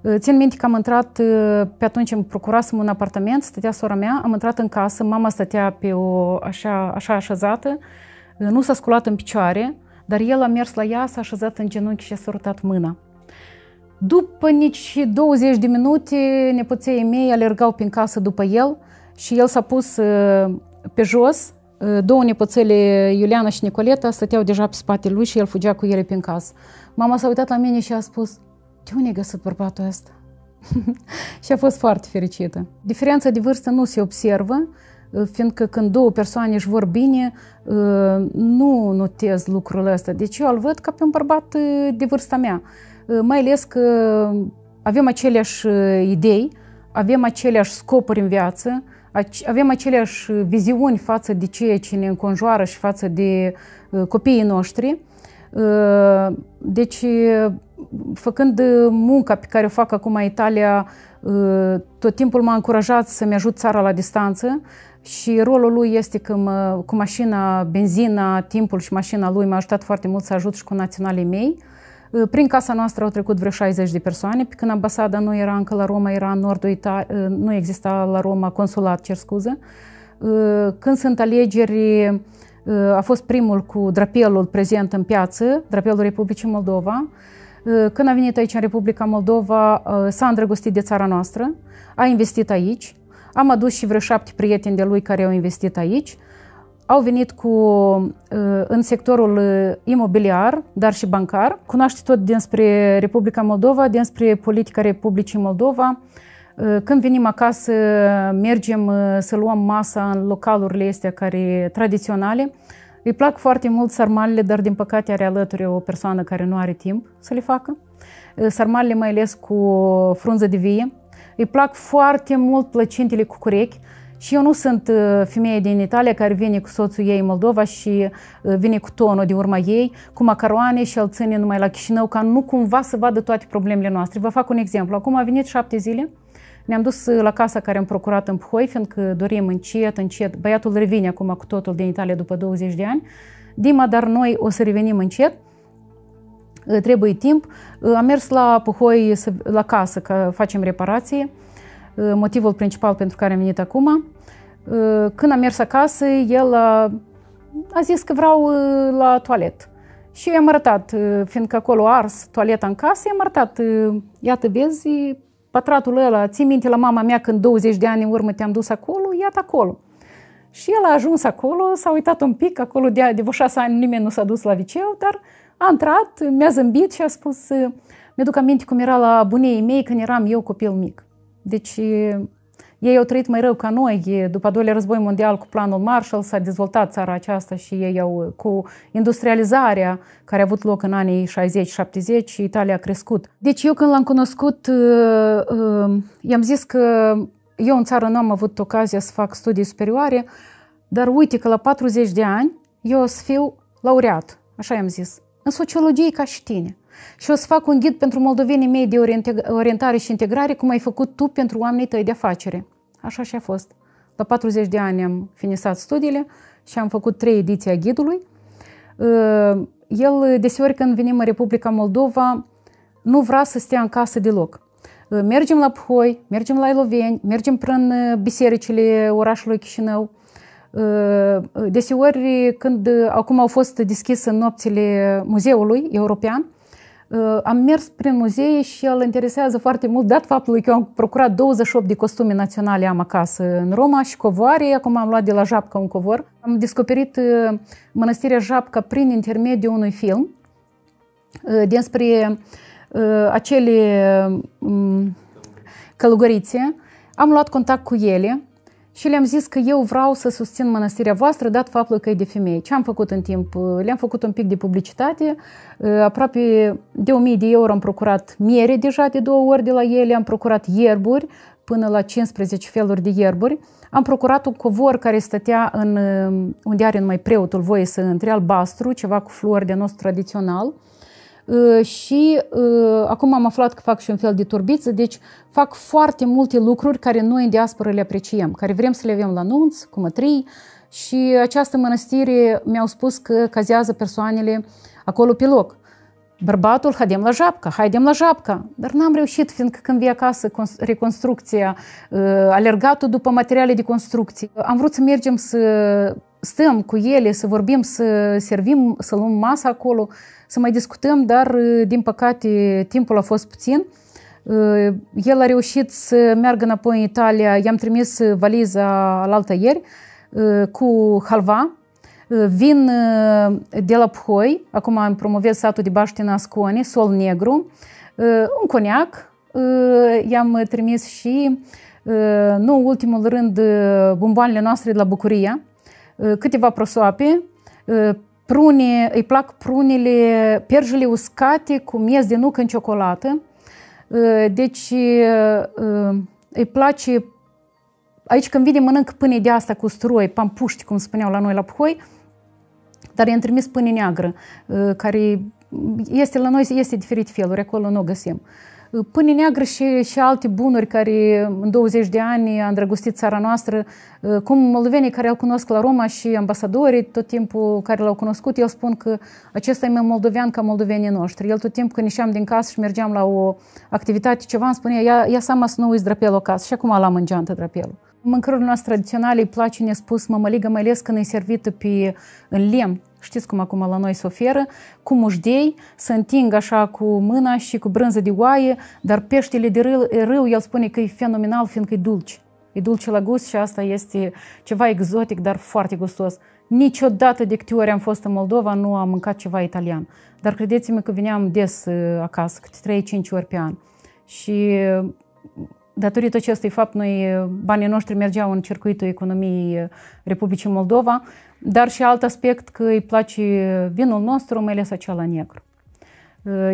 Uh, țin minte că am intrat, pe atunci îmi procurasem un apartament, stătea sora mea, am intrat în casă, mama stătea pe o așa, așa așezată, nu s-a sculat în picioare, dar el a mers la ea, s-a așezat în genunchi și a sărutat mâna. După nici 20 de minute, nepoței mei alergau prin casă după el și el s-a pus uh, pe jos. Uh, două nepoțele, Iuliana și Nicoleta, stăteau deja pe spatele lui și el fugea cu ele prin casă. Mama s-a uitat la mine și a spus, de unde ai găsit bărbatul ăsta? <laughs> și a fost foarte fericită. Diferența de vârstă nu se observă, uh, fiindcă când două persoane își vor bine, nu notez lucrul ăsta. Deci eu îl văd ca pe un bărbat de vârsta mea. Ă, mai ales că avem aceleași ă, idei, avem aceleași scopuri în viață, avem aceleași viziuni față de ceea ce ne înconjoară și față de ă, copiii noștri. Deci, făcând munca pe care o fac acum în Italia, tot timpul m-a încurajat să-mi ajut țara la distanță și rolul lui este că mă, cu mașina, benzina, timpul și mașina lui m-a ajutat foarte mult să ajut și cu naționalii mei. Prin casa noastră au trecut vreo 60 de persoane, pe când ambasada nu era încă la Roma, era în nordul Italiei, nu exista la Roma consulat, cer scuze. Când sunt alegeri, a fost primul cu drapelul prezent în piață, drapelul Republicii Moldova. Când a venit aici în Republica Moldova, s-a îndrăgostit de țara noastră, a investit aici. Am adus și vreo șapte prieteni de lui care au investit aici au venit cu, uh, în sectorul uh, imobiliar, dar și bancar. Cunoaște tot dinspre Republica Moldova, dinspre politica Republicii Moldova. Uh, când venim acasă, mergem să luăm masa în localurile astea care tradiționale. Îi plac foarte mult sarmalele, dar din păcate are alături o persoană care nu are timp să le facă. Sarmalele mai ales cu frunză de vie. Îi plac foarte mult plăcintele cu curechi. Și eu nu sunt uh, femeie din Italia care vine cu soțul ei în Moldova și uh, vine cu tonul de urma ei, cu macaroane și îl ține numai la Chișinău, ca nu cumva să vadă toate problemele noastre. Vă fac un exemplu. Acum a venit șapte zile, ne-am dus uh, la casa care am procurat în Phoi, fiindcă dorim încet, încet. Băiatul revine acum cu totul din Italia după 20 de ani. Dima, dar noi o să revenim încet trebuie timp. Am mers la Puhoi, la casă, că facem reparație. Uh, motivul principal pentru care am venit acum. Uh, când am mers acasă, el a, a zis că vreau uh, la toalet. Și i-am arătat, fiindcă acolo a ars toaleta în casă, i-am arătat, iată, vezi, pătratul ăla, ții minte la mama mea când 20 de ani în urmă te-am dus acolo, iată acolo. Și el a ajuns acolo, s-a uitat un pic, acolo de, de vreo șase ani nimeni nu s-a dus la viceu, dar a intrat, mi-a zâmbit și a spus, mi-aduc aminte cum era la bunei mei când eram eu copil mic. Deci ei au trăit mai rău ca noi. După al doilea război mondial cu planul Marshall s-a dezvoltat țara aceasta și ei au, cu industrializarea care a avut loc în anii 60-70, Italia a crescut. Deci eu când l-am cunoscut, i-am zis că eu în țară nu am avut ocazia să fac studii superioare, dar uite că la 40 de ani eu o să fiu laureat, așa i-am zis, în sociologie ca și tine. Și o să fac un ghid pentru moldovenii mei de orientare și integrare, cum ai făcut tu pentru oamenii tăi de afacere. Așa și a fost. La 40 de ani am finisat studiile și am făcut trei ediții a ghidului. El, deseori când venim în Republica Moldova, nu vrea să stea în casă deloc. Mergem la Phoi, mergem la Iloveni, mergem prin bisericile orașului Chișinău. Deseori, când acum au fost deschise nopțile muzeului european, am mers prin muzee și el interesează foarte mult, dat faptul că eu am procurat 28 de costume naționale am acasă în Roma și covoare, acum am luat de la Japca un covor. Am descoperit mănăstirea Japca prin intermediul unui film despre acele călugărițe. Am luat contact cu ele și le-am zis că eu vreau să susțin mănăstirea voastră, dat faptul că e de femei. Ce am făcut în timp? Le-am făcut un pic de publicitate, aproape de 1000 de euro am procurat miere deja de două ori de la ele, am procurat ierburi, până la 15 feluri de ierburi. Am procurat un covor care stătea în, unde are numai preotul voie să între, albastru, ceva cu flori de nostru tradițional. Ă, și ă, acum am aflat că fac și un fel de turbiță, deci fac foarte multe lucruri care noi în diaspora le apreciem, care vrem să le avem la nunț, cu mătrii și această mănăstire mi-au spus că cazează persoanele acolo pe loc. Bărbatul, haidem la japca, haidem la japca. Dar n-am reușit, fiindcă când vii acasă, reconstrucția, ă, alergatul după materiale de construcție. Am vrut să mergem să stăm cu ele, să vorbim, să servim, să luăm masa acolo, să mai discutăm, dar, din păcate, timpul a fost puțin. El a reușit să meargă înapoi în Italia, i-am trimis valiza alaltă ieri cu halva, vin de la Phoi, acum am promovez satul de Baștina Asconi, sol negru, un coniac, i-am trimis și, nu ultimul rând, bomboanele noastre de la Bucuria, câteva prosoape, prune, îi plac prunele, perjele uscate cu miez de nucă în ciocolată. Deci îi place, aici când vine mănânc pâine de asta cu stroi, pampuști, cum spuneau la noi la Puhoi, dar i-am trimis pâine neagră, care este la noi, este diferit feluri, acolo nu o găsim pâine neagră și, și alte bunuri care în 20 de ani a îndrăgostit țara noastră, cum moldovenii care îl cunosc la Roma și ambasadorii tot timpul care l-au cunoscut, el spun că acesta e mai moldovean ca moldovenii noștri. El tot timpul când ieșeam din casă și mergeam la o activitate, ceva îmi spunea, ia, ia seama să nu uiți drapelul acasă și acum l-am în geantă drapelul. Mâncărurile noastre tradiționale îi place nespus mămăligă, mai ales când e servită pe, în lemn, știți cum acum la noi se oferă, cu mușdei, să înting așa cu mâna și cu brânză de oaie, dar peștele de râu, râu el spune că e fenomenal, fiindcă e dulce. E dulce la gust și asta este ceva exotic, dar foarte gustos. Niciodată de câte ori am fost în Moldova nu am mâncat ceva italian. Dar credeți-mă că veneam des uh, acasă, câte 3-5 ori pe an. Și datorită acestui fapt, noi, banii noștri mergeau în circuitul economiei Republicii Moldova, dar și alt aspect că îi place vinul nostru, mai ales acela negru.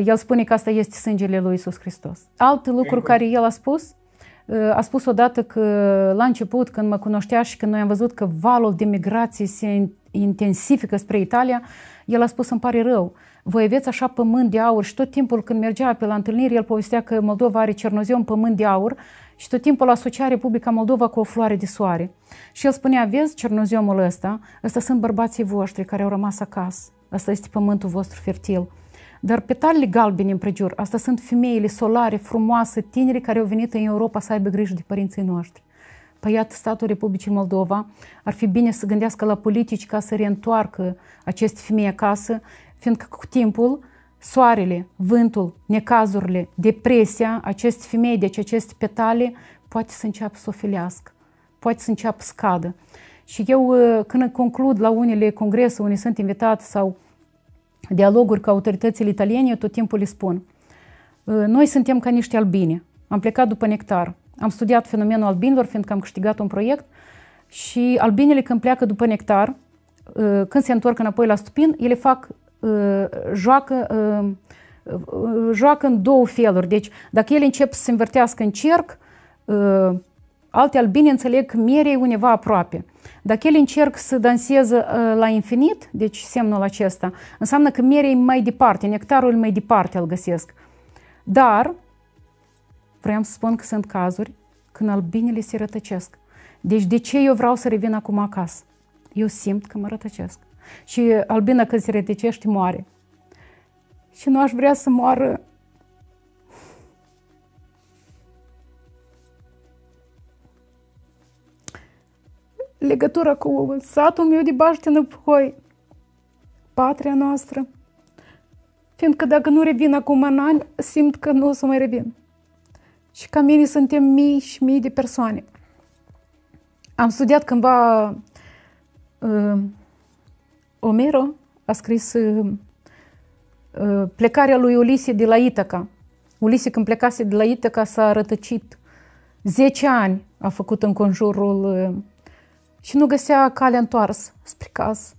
El spune că asta este sângele lui Isus Hristos. Alt lucru care el a spus, a spus odată că la început, când mă cunoștea și când noi am văzut că valul de migrație se intensifică spre Italia, el a spus, îmi pare rău, voi aveți așa pământ de aur și tot timpul când mergea pe la întâlniri, el povestea că Moldova are Cernozeu pământ de aur și tot timpul asocia Republica Moldova cu o floare de soare. Și el spunea, vezi cernoziomul ăsta, ăsta sunt bărbații voștri care au rămas acasă, ăsta este pământul vostru fertil. Dar petalele galbene împrejur, asta sunt femeile solare, frumoase, tineri care au venit în Europa să aibă grijă de părinții noștri. Păi iată, statul Republicii Moldova ar fi bine să gândească la politici ca să reîntoarcă aceste femei acasă, fiindcă cu timpul soarele, vântul, necazurile, depresia, aceste femei, deci aceste petale, poate să înceapă să o filească, poate să înceapă să scadă. Și eu, uh, când conclud la unele congrese unde sunt invitat sau dialoguri cu autoritățile italiene, tot timpul le spun. Uh, noi suntem ca niște albine. Am plecat după nectar. Am studiat fenomenul albinilor, fiindcă am câștigat un proiect și albinele când pleacă după nectar, uh, când se întorc înapoi la stupin, ele fac Uh, joacă, uh, uh, joacă în două feluri. Deci, dacă ele încep să se învârtească în cerc, alte albine înțeleg că mierea e undeva aproape. Dacă ele încerc să danseze la infinit, deci semnul acesta, înseamnă că mierea e mai departe, nectarul mai departe îl găsesc. Dar, vreau să spun că sunt cazuri când albinele se rătăcesc. Deci de ce eu vreau să revin acum acasă? eu simt că mă rătăcesc. Și Albina când se reticește, moare. Și nu aș vrea să moară legătura cu satul meu de Baștină Puhoi, patria noastră. Fiindcă dacă nu revin acum în ani, simt că nu o să mai revin. Și ca mine suntem mii și mii de persoane. Am studiat cândva uh, Omero a scris uh, uh, plecarea lui Ulise de la Itaca. Ulise când plecase de la Itaca s-a rătăcit 10 ani a făcut în conjurul uh, și nu găsea calea întoarsă spre casă.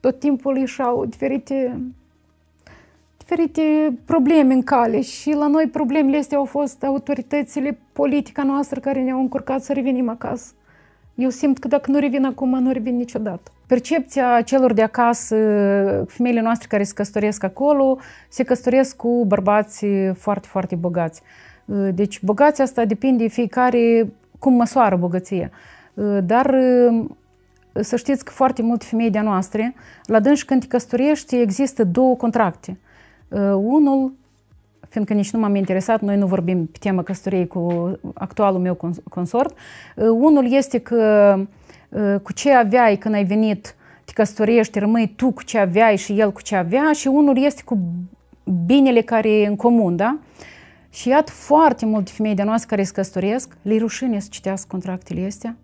Tot timpul ieșau diferite, diferite probleme în cale și la noi problemele astea au fost autoritățile, politica noastră care ne-au încurcat să revenim acasă. Eu simt că dacă nu revin acum, nu revin niciodată. Percepția celor de acasă, femeile noastre care se căsătoresc acolo, se căsătoresc cu bărbați foarte, foarte bogați. Deci bogăția asta depinde fiecare cum măsoară bogăția. Dar să știți că foarte multe femei de-a noastre, la dânsi când te căsătorești, există două contracte. Unul, fiindcă nici nu m-am interesat, noi nu vorbim pe tema căsătoriei cu actualul meu consort, unul este că cu ce aveai când ai venit, te căsătorești, rămâi tu cu ce aveai și el cu ce avea și unul este cu binele care e în comun, da? Și iată foarte multe femei de noastre care se căsătoresc, le rușine să citească contractele astea,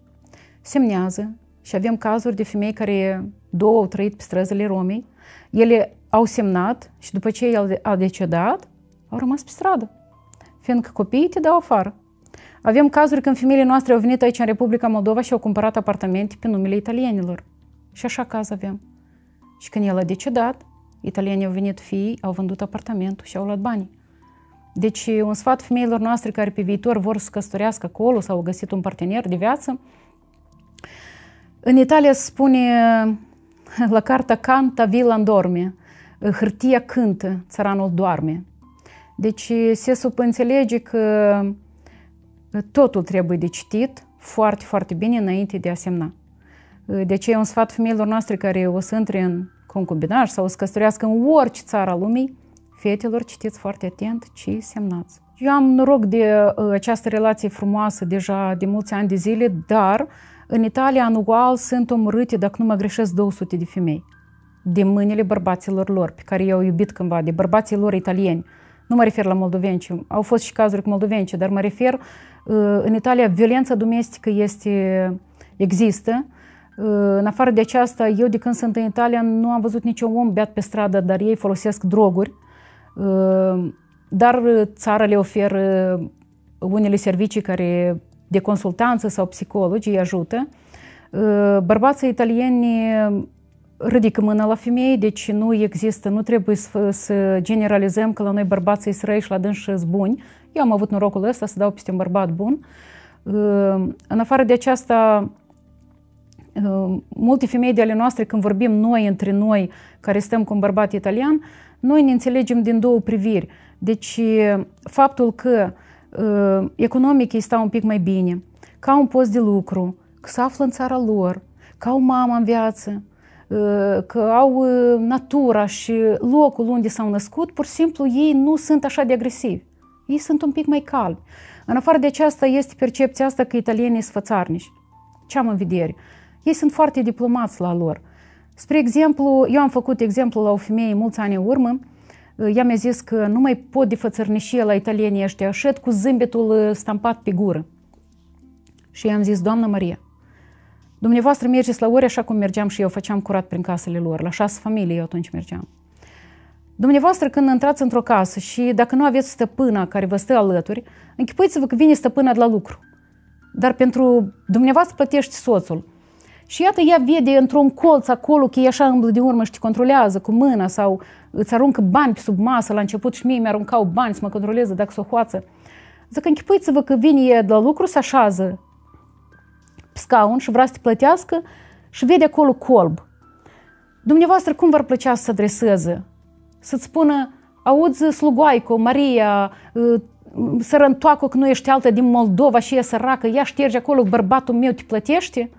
semnează și avem cazuri de femei care două au trăit pe străzile Romei, ele au semnat și după ce el a decedat, au rămas pe stradă, fiindcă copiii te dau afară. Avem cazuri când femeile noastre au venit aici în Republica Moldova și au cumpărat apartamente pe numele italienilor. Și așa caz avem. Și când el a decedat, italienii au venit fii, au vândut apartamentul și au luat banii. Deci un sfat femeilor noastre care pe viitor vor să căsătorească acolo sau au găsit un partener de viață, în Italia se spune la carta Canta, vila dorme, hârtia cântă, țăranul doarme. Deci se subînțelege că totul trebuie de citit foarte, foarte bine înainte de a semna. De ce e un sfat femeilor noastre care o să intre în concubinaj sau o să căsătorească în orice țară a lumii, fetelor, citiți foarte atent ce semnați. Eu am noroc de această relație frumoasă deja de mulți ani de zile, dar în Italia anual sunt omorâte, dacă nu mă greșesc, 200 de femei de mâinile bărbaților lor, pe care i-au iubit cândva, de bărbații lor italieni. Nu mă refer la moldoveni, au fost și cazuri cu moldoveni, dar mă refer în Italia violența domestică este, există. În afară de aceasta, eu de când sunt în Italia nu am văzut niciun om beat pe stradă, dar ei folosesc droguri. Dar țara le oferă unele servicii care de consultanță sau psihologi îi ajută. Bărbații italieni ridică mâna la femei, deci nu există, nu trebuie să, să generalizăm că la noi bărbații sunt răi și la dânsi sunt buni. Eu am avut norocul ăsta să dau peste un bărbat bun. În afară de aceasta, multe femei de ale noastre, când vorbim noi între noi, care stăm cu un bărbat italian, noi ne înțelegem din două priviri. Deci, faptul că economic ei stau un pic mai bine, că au un post de lucru, că se află în țara lor, că au mama în viață, că au natura și locul unde s-au născut, pur și simplu ei nu sunt așa de agresivi. Ei sunt un pic mai calmi. În afară de aceasta este percepția asta că italienii sunt fățarnici. Ce am în vedere? Ei sunt foarte diplomați la lor. Spre exemplu, eu am făcut exemplu la o femeie mulți ani în urmă, ea mi-a zis că nu mai pot de fățărnișie la italienii ăștia, șed cu zâmbetul stampat pe gură. Și i-am zis, Doamna Maria, dumneavoastră mergeți la ori așa cum mergeam și eu, făceam curat prin casele lor, la șase familii eu atunci mergeam. Dumneavoastră când intrați într-o casă și dacă nu aveți stăpâna care vă stă alături, închipuiți-vă că vine stăpâna de la lucru. Dar pentru dumneavoastră plătești soțul. Și iată, ea vede într-un colț acolo că e așa îmblă de urmă și te controlează cu mâna sau îți aruncă bani pe sub masă. La început și mie mi-aruncau bani să mă controleze dacă s-o hoață. Zic, închipuiți-vă că vine de la lucru, se așează pe scaun și vrea să te plătească și vede acolo colb. Dumneavoastră cum v-ar plăcea să se adreseze? Să-ți spună, auzi, slugoaico, Maria, ă, sărăntoacă că nu ești altă din Moldova și e săracă, ia șterge acolo, bărbatul meu te plătește?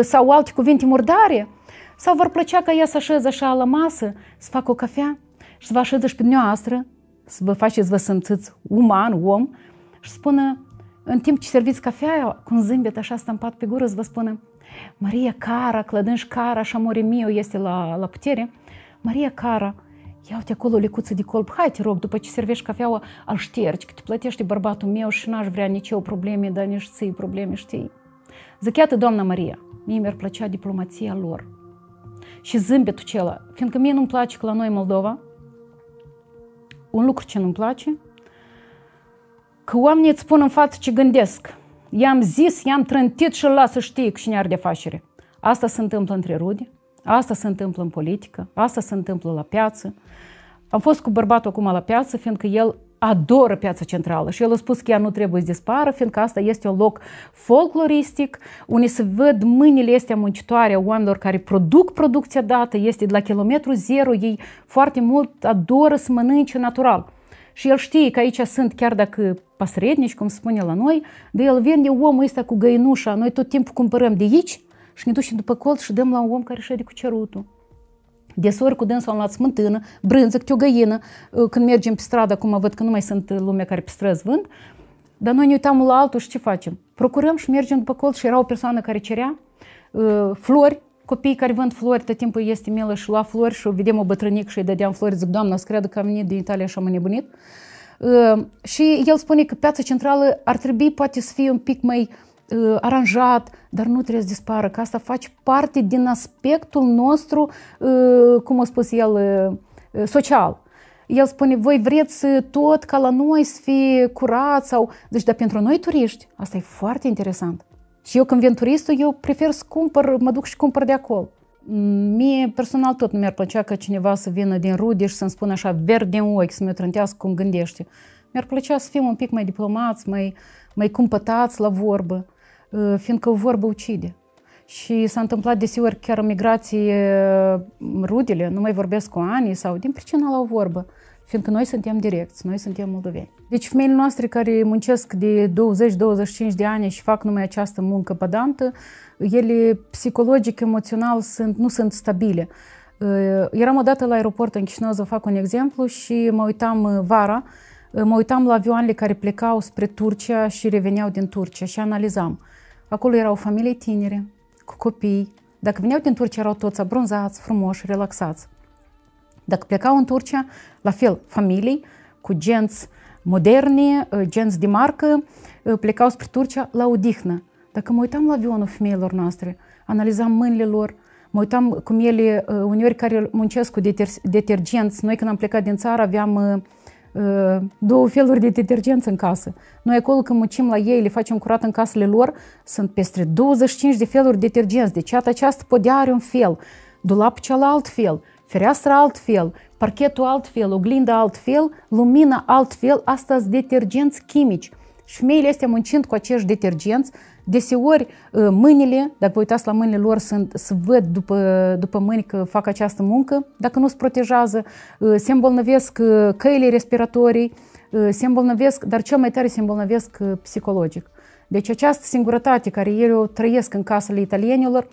Sau alte cuvinte murdare, sau vor plăcea ca ea să așeze așa la masă, să facă o cafea și să vă așeze și pe dumneavoastră, să vă faceți, vă simțiți uman, om, și spună, în timp ce serviți cafea, cu un zâmbet așa stampat pe gură, să vă spună, Maria Cara, clădânș Cara, așa more mio este la, la putere, Maria Cara, ia uite acolo lecuță de colb, hai te rog, după ce servești cafeaua, al ștergi, că te plătește bărbatul meu și n-aș vrea nici eu probleme, dar nici ții probleme, știi? Zic, iată, doamna Maria, mie mi-ar plăcea diplomația lor. Și zâmbetul acela, fiindcă mie nu-mi place că la noi Moldova, un lucru ce nu-mi place, că oamenii îți spun în față ce gândesc. I-am zis, i-am trântit și îl las să știe că cine are de afacere. Asta se întâmplă între rude, asta se întâmplă în politică, asta se întâmplă la piață. Am fost cu bărbatul acum la piață, fiindcă el adoră piața centrală și el a spus că ea nu trebuie să dispară, fiindcă asta este un loc folcloristic, unde se văd mâinile astea muncitoare a oamenilor care produc producția dată, este de la kilometru zero, ei foarte mult adoră să mănânce natural. Și el știe că aici sunt, chiar dacă pasrednici, cum spune la noi, de el vinde omul ăsta cu găinușa, noi tot timpul cumpărăm de aici și ne ducem după colț și dăm la un om care șede cu cerutul. Desori cu dânsul am luat smântână, brânză, câte o găină, când mergem pe stradă, acum văd că nu mai sunt lumea care pe străzi vând, dar noi ne uitam la altul și ce facem? Procurăm și mergem după colț și era o persoană care cerea uh, flori, copii care vând flori, tot timpul este milă și lua flori și vedem o bătrânică și îi dădeam flori, zic, doamna, să creadă că am venit din Italia și am nebunit. Uh, și el spune că piața centrală ar trebui poate să fie un pic mai uh, aranjat, dar nu trebuie să dispară, că asta face parte din aspectul nostru, uh, cum a spus el, uh, social. El spune, voi vreți tot ca la noi să fie curat sau... Deci, dar pentru noi turiști, asta e foarte interesant. Și eu când vin turistul, eu prefer să cumpăr, mă duc și cumpăr de acolo. Mie personal tot nu mi-ar plăcea ca cineva să vină din rude și să-mi spună așa verde în ochi, să mi-o trântească cum gândește. Mi-ar plăcea să fim un pic mai diplomați, mai, mai cumpătați la vorbă, ă, fiindcă o vorbă ucide. Și s-a întâmplat deseori chiar în migrație rudele, nu mai vorbesc cu ani sau din pricina la o vorbă fiindcă noi suntem direcți, noi suntem moldoveni. Deci femeile noastre care muncesc de 20-25 de ani și fac numai această muncă pădantă, ele psihologic, emoțional sunt, nu sunt stabile. Uh, eram odată la aeroport în Chișinău, să fac un exemplu, și mă uitam uh, vara, uh, mă uitam la avioanele care plecau spre Turcia și reveneau din Turcia și analizam. Acolo erau familii tinere, cu copii. Dacă veneau din Turcia, erau toți abronzați, frumoși, relaxați. Dacă plecau în Turcia, la fel, familii cu genți moderne, uh, genți de marcă, uh, plecau spre Turcia la odihnă. Dacă mă uitam la avionul femeilor noastre, analizam mâinile lor, mă uitam cum ele, uh, uneori care muncesc cu deter- detergenți, noi când am plecat din țară aveam două feluri de detergenți în casă. Noi acolo când muncim la ei, le facem curat în casele lor, sunt peste 25 de feluri de detergenți. Deci, iată, această podea are un fel, dulap cealalt fel, fereastră altfel, parchetul altfel, oglinda altfel, lumina altfel, asta sunt detergenți chimici. Și femeile astea muncind cu acești detergenți, deseori ă, mâinile, dacă vă uitați la mâinile lor, sunt, să văd după, după mâini că fac această muncă, dacă nu se protejează, ă, se îmbolnăvesc ă, căile respiratorii, se îmbolnăvesc, dar cel mai tare se îmbolnăvesc psihologic. Deci această singurătate care eu o trăiesc în casele italienilor,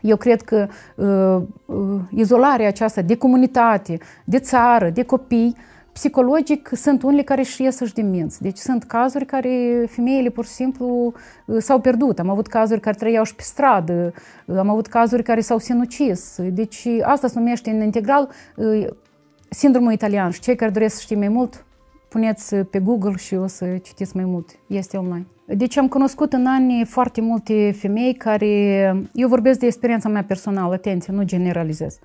eu cred că uh, uh, izolarea aceasta de comunitate, de țară, de copii, psihologic sunt unele care își ies și din minți. Deci sunt cazuri care femeile pur și simplu uh, s-au pierdut. Am avut cazuri care trăiau și pe stradă, uh, am avut cazuri care s-au sinucis. Deci asta se numește în integral uh, sindromul italian. Și cei care doresc să știe mai mult, puneți pe Google și o să citiți mai mult. Este online. Deci am cunoscut în ani foarte multe femei care, eu vorbesc de experiența mea personală, atenție, nu generalizez.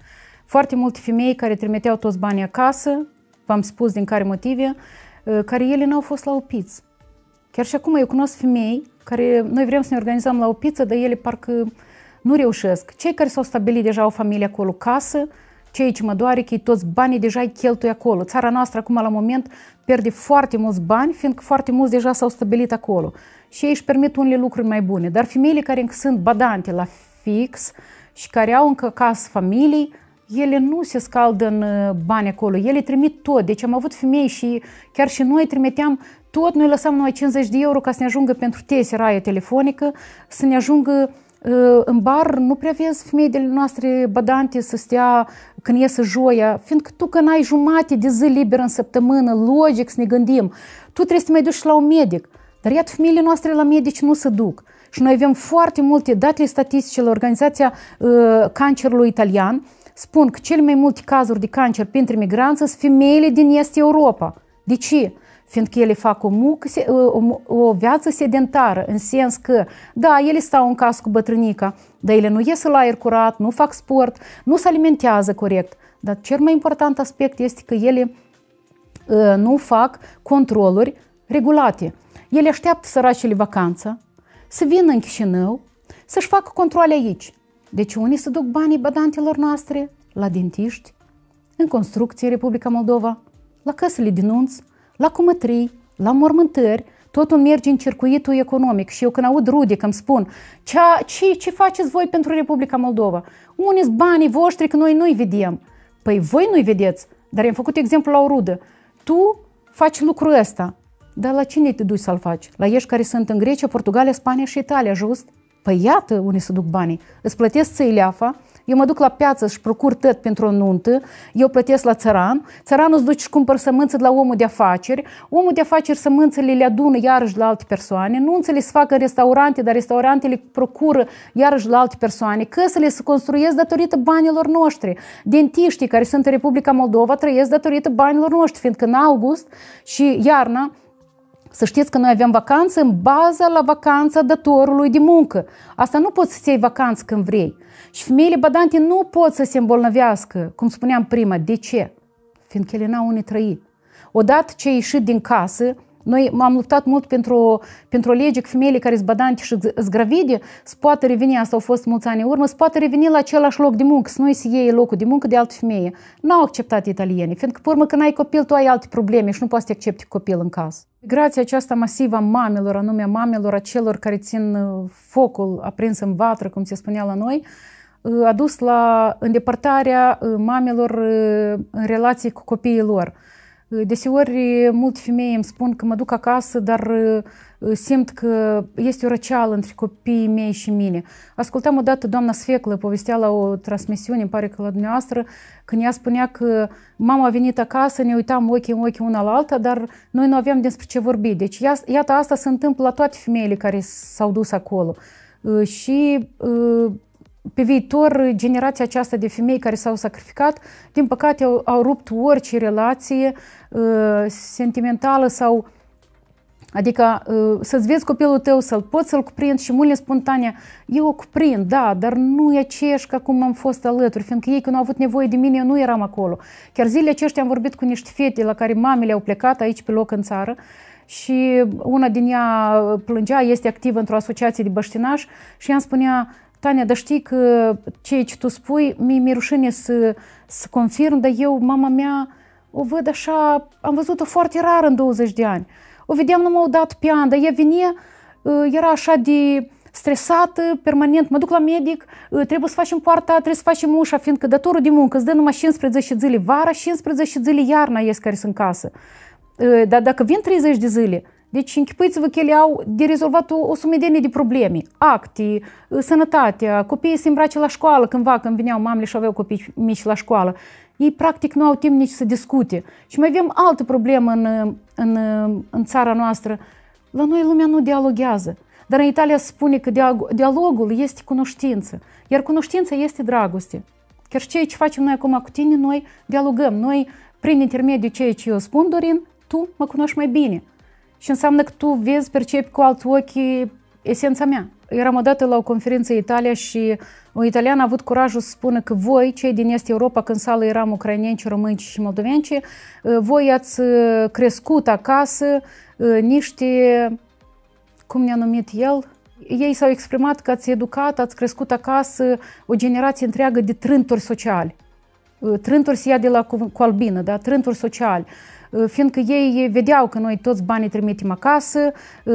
Foarte multe femei care trimiteau toți banii acasă, v-am spus din care motive, uh, care ele n-au fost la o pizza. Chiar și acum eu cunosc femei care, noi vrem să ne organizăm la o pizza, dar ele parcă nu reușesc. Cei care s-au stabilit deja o familie acolo, casă, cei ce mă doare că toți banii deja îi cheltui acolo. Țara noastră acum la moment pierde foarte mulți bani, fiindcă foarte mulți deja s-au stabilit acolo. Și ei își permit unele lucruri mai bune. Dar femeile care încă sunt badante la fix și care au încă casă familii, ele nu se scaldă în uh, bani acolo, ele trimit tot. Deci am avut femei și chiar și noi trimiteam tot, noi lăsam numai 50 de euro ca să ne ajungă pentru tese raie telefonică, să ne ajungă în bar nu prea vezi femeile noastre badante să stea când iese joia, fiindcă tu când ai jumate de zi liber în săptămână, logic să ne gândim, tu trebuie să mai duci la un medic. Dar iată, femeile noastre la medici nu se duc. Și noi avem foarte multe datele statistice la Organizația uh, Cancerului Italian, spun că cele mai multe cazuri de cancer printre migranți sunt femeile din Est Europa. De ce? Fiindcă ele fac o, mucă, o, o viață sedentară, în sens că, da, ele stau în casă cu bătrânica, dar ele nu ies la aer curat, nu fac sport, nu se alimentează corect. Dar cel mai important aspect este că ele uh, nu fac controluri regulate. Ele așteaptă săracele vacanță, să vină în Chișinău, să-și facă controle aici. Deci unii să duc banii badantelor noastre la dentiști, în construcție Republica Moldova, la căsele de nunți, la cumătrii, la mormântări, totul merge în circuitul economic și eu când aud rude că îmi spun ce, ce, ce faceți voi pentru Republica Moldova? Unii banii voștri că noi nu-i vedem. Păi voi nu-i vedeți, dar am făcut exemplu la o rudă. Tu faci lucrul ăsta, dar la cine te duci să-l faci? La ești care sunt în Grecia, Portugalia, Spania și Italia, just? Păi iată unde să duc banii. Îți plătesc țăileafa, eu mă duc la piață și procur tot pentru o nuntă, eu plătesc la țăran, țăranul îți duce și cumpăr sămânță de la omul de afaceri, omul de afaceri sămânțele le adună iarăși la alte persoane, nunțele se fac în restaurante, dar restaurantele procură iarăși la alte persoane, căsele se construiesc datorită banilor noștri, dentiștii care sunt în Republica Moldova trăiesc datorită banilor noștri, fiindcă în august și iarna să știți că noi avem vacanță în baza la vacanța datorului de muncă. Asta nu poți să-ți iei vacanță când vrei. Și femeile badante nu pot să se îmbolnăvească, cum spuneam prima. De ce? Fiindcă ele n-au unde trăi. Odată ce ai ieșit din casă, noi m-am luptat mult pentru, pentru o lege că femeile care sunt badante și sunt gravide să poată reveni, asta au fost mulți ani în urmă, să poată reveni la același loc de muncă, să nu se iei locul de muncă de altă femeie. Nu au acceptat italienii, fiindcă, pe urmă, când ai copil, tu ai alte probleme și nu poți să accepti copil în casă. Migrația aceasta masivă a mamelor, anume a mamelor, a celor care țin uh, focul aprins în vatră, cum se spunea la noi, uh, a dus la îndepărtarea uh, mamelor în relații cu copiii lor. Deseori, multe femei îmi spun că mă duc acasă, dar simt că este o răceală între copiii mei și mine. Ascultam odată doamna Sfeclă, povestea la o transmisiune, îmi pare că la dumneavoastră, când ea spunea că mama a venit acasă, ne uitam ochii în ochii una la alta, dar noi nu aveam despre ce vorbi. Deci iată, asta se întâmplă la toate femeile care s-au dus acolo. Și pe viitor, generația aceasta de femei care s-au sacrificat, din păcate, au, au rupt orice relație uh, sentimentală sau Adică uh, să-ți vezi copilul tău, să-l poți să-l cuprind și multe spontane, eu o cuprind, da, dar nu e aceeași ca cum am fost alături, fiindcă ei când au avut nevoie de mine, eu nu eram acolo. Chiar zilele aceștia am vorbit cu niște fete la care mamele au plecat aici pe loc în țară și una din ea plângea, este activă într-o asociație de băștinași și ea îmi spunea, Tania, dar știi că ceea ce tu spui, mi-e mi rușine să, să confirm, dar eu, mama mea, o văd așa, am văzut-o foarte rar în 20 de ani. O vedeam numai o dată pe an, dar ea vine, uh, era așa de stresată, permanent, mă duc la medic, uh, trebuie să facem poarta, trebuie să facem ușa, fiindcă datorul de muncă îți dă numai 15 zile vara, 15 zile iarna ies care sunt în casă. Uh, dar dacă vin 30 de zile, deci închipuiți-vă că ele au de rezolvat o, o sumedenie de probleme. Acte, sănătatea, copiii se îmbrace la școală cândva, când veneau mamele și aveau copii mici la școală. Ei practic nu au timp nici să discute. Și mai avem altă problemă în, în, în țara noastră. La noi lumea nu dialoghează. Dar în Italia se spune că dialogul este cunoștință, iar cunoștința este dragoste. Chiar și ceea ce facem noi acum cu tine, noi dialogăm. Noi, prin intermediul ceea ce eu spun, Dorin, tu mă cunoști mai bine și înseamnă că tu vezi, percepi cu alți ochi esența mea. Eram odată la o conferință în Italia și o italiană a avut curajul să spună că voi, cei din Est Europa, când sală eram ucrainenci, români și moldoveni, voi ați crescut acasă niște, cum ne-a numit el, ei s-au exprimat că ați educat, ați crescut acasă o generație întreagă de trânturi sociali. Trânturi se ia de la cu albină, da? trânturi sociali. Fiindcă ei vedeau că noi toți banii trimitem acasă,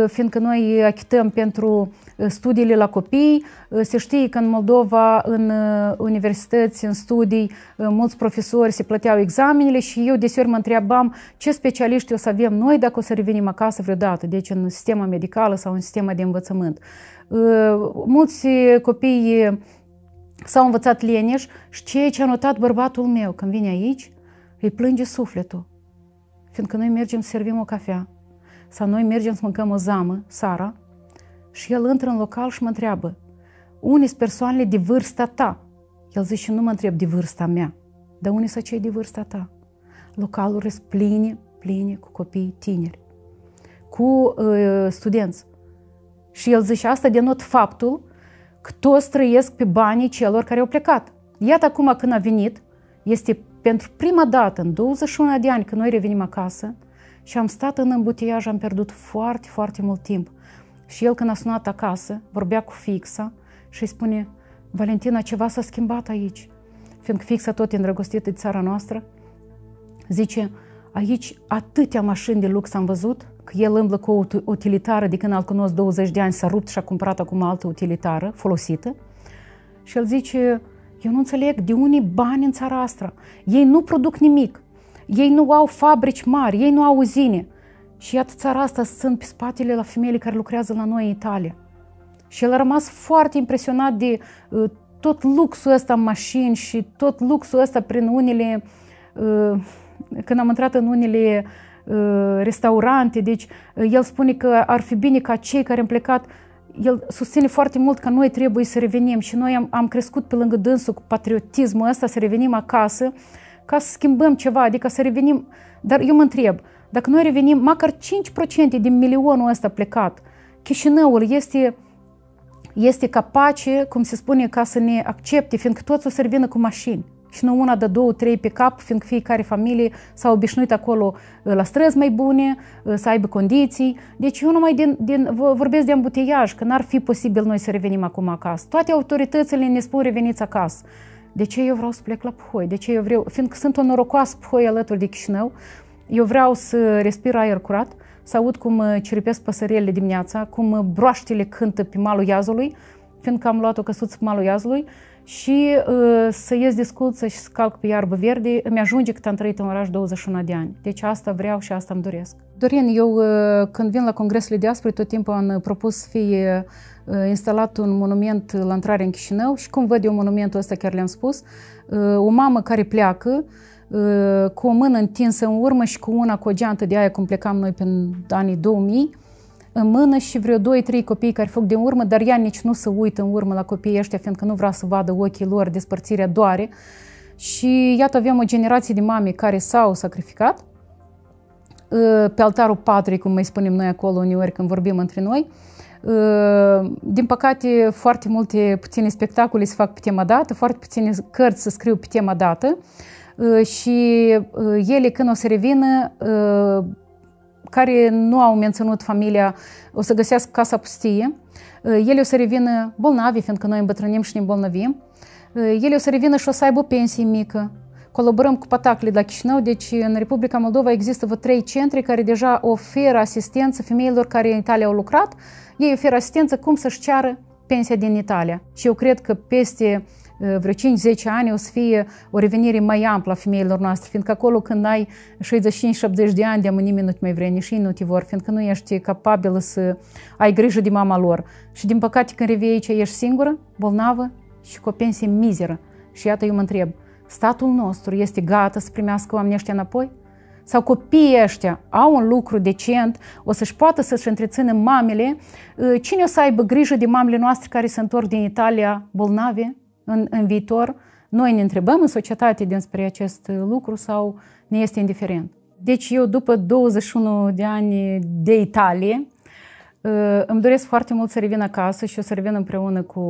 fiindcă noi achităm pentru studiile la copii. Se știe că în Moldova, în universități, în studii, mulți profesori se plăteau examenele și eu deseori mă întrebam ce specialiști o să avem noi dacă o să revenim acasă vreodată, deci în sistema medicală sau în sistema de învățământ. Mulți copii s-au învățat leneș și ceea ce a notat bărbatul meu când vine aici, îi plânge sufletul. Fiindcă noi mergem să servim o cafea sau noi mergem să mâncăm o zamă, Sara, și el intră în local și mă întreabă, unii sunt persoanele de vârsta ta? El zice, nu mă întreb de vârsta mea, dar unii sunt cei de vârsta ta. Localul sunt pline, pline cu copii tineri, cu uh, studenți. Și el zice, asta denot faptul că toți trăiesc pe banii celor care au plecat. Iată acum când a venit, este pentru prima dată în 21 de ani când noi revenim acasă și am stat în îmbutiaj, am pierdut foarte, foarte mult timp. Și el când a sunat acasă, vorbea cu fixa și îi spune, Valentina, ceva s-a schimbat aici. Fiindcă fixa tot e îndrăgostită de țara noastră, zice, aici atâtea mașini de lux am văzut, că el îmblă cu o utilitară de când îl cunosc 20 de ani, s-a rupt și a cumpărat acum altă utilitară folosită. Și el zice, eu nu înțeleg de unii bani în țara asta. Ei nu produc nimic. Ei nu au fabrici mari, ei nu au uzine. Și iată țara asta sunt pe spatele la femeile care lucrează la noi în Italia. Și el a rămas foarte impresionat de uh, tot luxul ăsta în mașini și tot luxul ăsta prin unele, uh, când am intrat în unele uh, restaurante, deci uh, el spune că ar fi bine ca cei care am plecat el susține foarte mult că noi trebuie să revenim și noi am, am crescut pe lângă dânsul cu patriotismul ăsta, să revenim acasă, ca să schimbăm ceva, adică să revenim. Dar eu mă întreb, dacă noi revenim măcar 5% din milionul ăsta plecat, Chișinăul este, este capace, cum se spune, ca să ne accepte, fiindcă toți o să revină cu mașini și nu una de două, trei pe cap, fiindcă fiecare familie s-a obișnuit acolo uh, la străzi mai bune, uh, să aibă condiții. Deci eu numai din, din, vorbesc de ambuteiaj, că n-ar fi posibil noi să revenim acum acasă. Toate autoritățile ne spun reveniți acasă. De ce eu vreau să plec la Puhoi? De ce eu vreau, fiindcă sunt o norocoasă Puhoi alături de Chișinău, eu vreau să respir aer curat, să aud cum uh, ciripesc păsările dimineața, cum broaștele cântă pe malul iazului, fiindcă am luat o căsuță pe malul iazului și uh, să ies de sculță și să calc pe iarbă verde, îmi ajunge cât am trăit în oraș 21 de ani. Deci asta vreau și asta îmi doresc. Dorin, eu uh, când vin la congresele diasporii, tot timpul am propus să fie uh, instalat un monument la intrare în Chișinău și cum văd eu monumentul ăsta, chiar le-am spus, uh, o mamă care pleacă uh, cu o mână întinsă în urmă și cu una cu o geantă de aia cum plecam noi pe anii 2000, în mână și vreo 2-3 copii care fug din urmă, dar ea nici nu se uită în urmă la copiii ăștia, fiindcă nu vrea să vadă ochii lor, despărțirea doare. Și iată, avem o generație de mame care s-au sacrificat ă, pe altarul patriei, cum mai spunem noi acolo uneori când vorbim între noi. Ă, din păcate, foarte multe puține spectacole se fac pe tema dată, foarte puține cărți se scriu pe tema dată ă, și ele când o să revină care nu au menținut familia o să găsească casa pustie. Ele o să revină bolnavi, fiindcă noi îmbătrânim și ne îmbolnăvim. Ele o să revină și o să aibă pensie mică. Colaborăm cu Patacli de la Chișinău, deci în Republica Moldova există vreo trei centri care deja oferă asistență femeilor care în Italia au lucrat. Ei oferă asistență cum să-și ceară pensia din Italia. Și eu cred că peste vreo 5-10 ani o să fie o revenire mai amplă a femeilor noastre, fiindcă acolo când ai 65-70 de ani, de nimeni nu te mai vrea, nici ei nu te vor, fiindcă nu ești capabilă să ai grijă de mama lor. Și din păcate când revii aici ești singură, bolnavă și cu o pensie mizeră. Și iată eu mă întreb, statul nostru este gata să primească oamenii ăștia înapoi? sau copiii ăștia au un lucru decent, o să-și poată să-și întrețină mamele, cine o să aibă grijă de mamele noastre care se întorc din Italia bolnave? În, în viitor, noi ne întrebăm în societate despre acest lucru sau ne este indiferent. Deci eu după 21 de ani de Italie, uh, îmi doresc foarte mult să revin acasă și o să revin împreună cu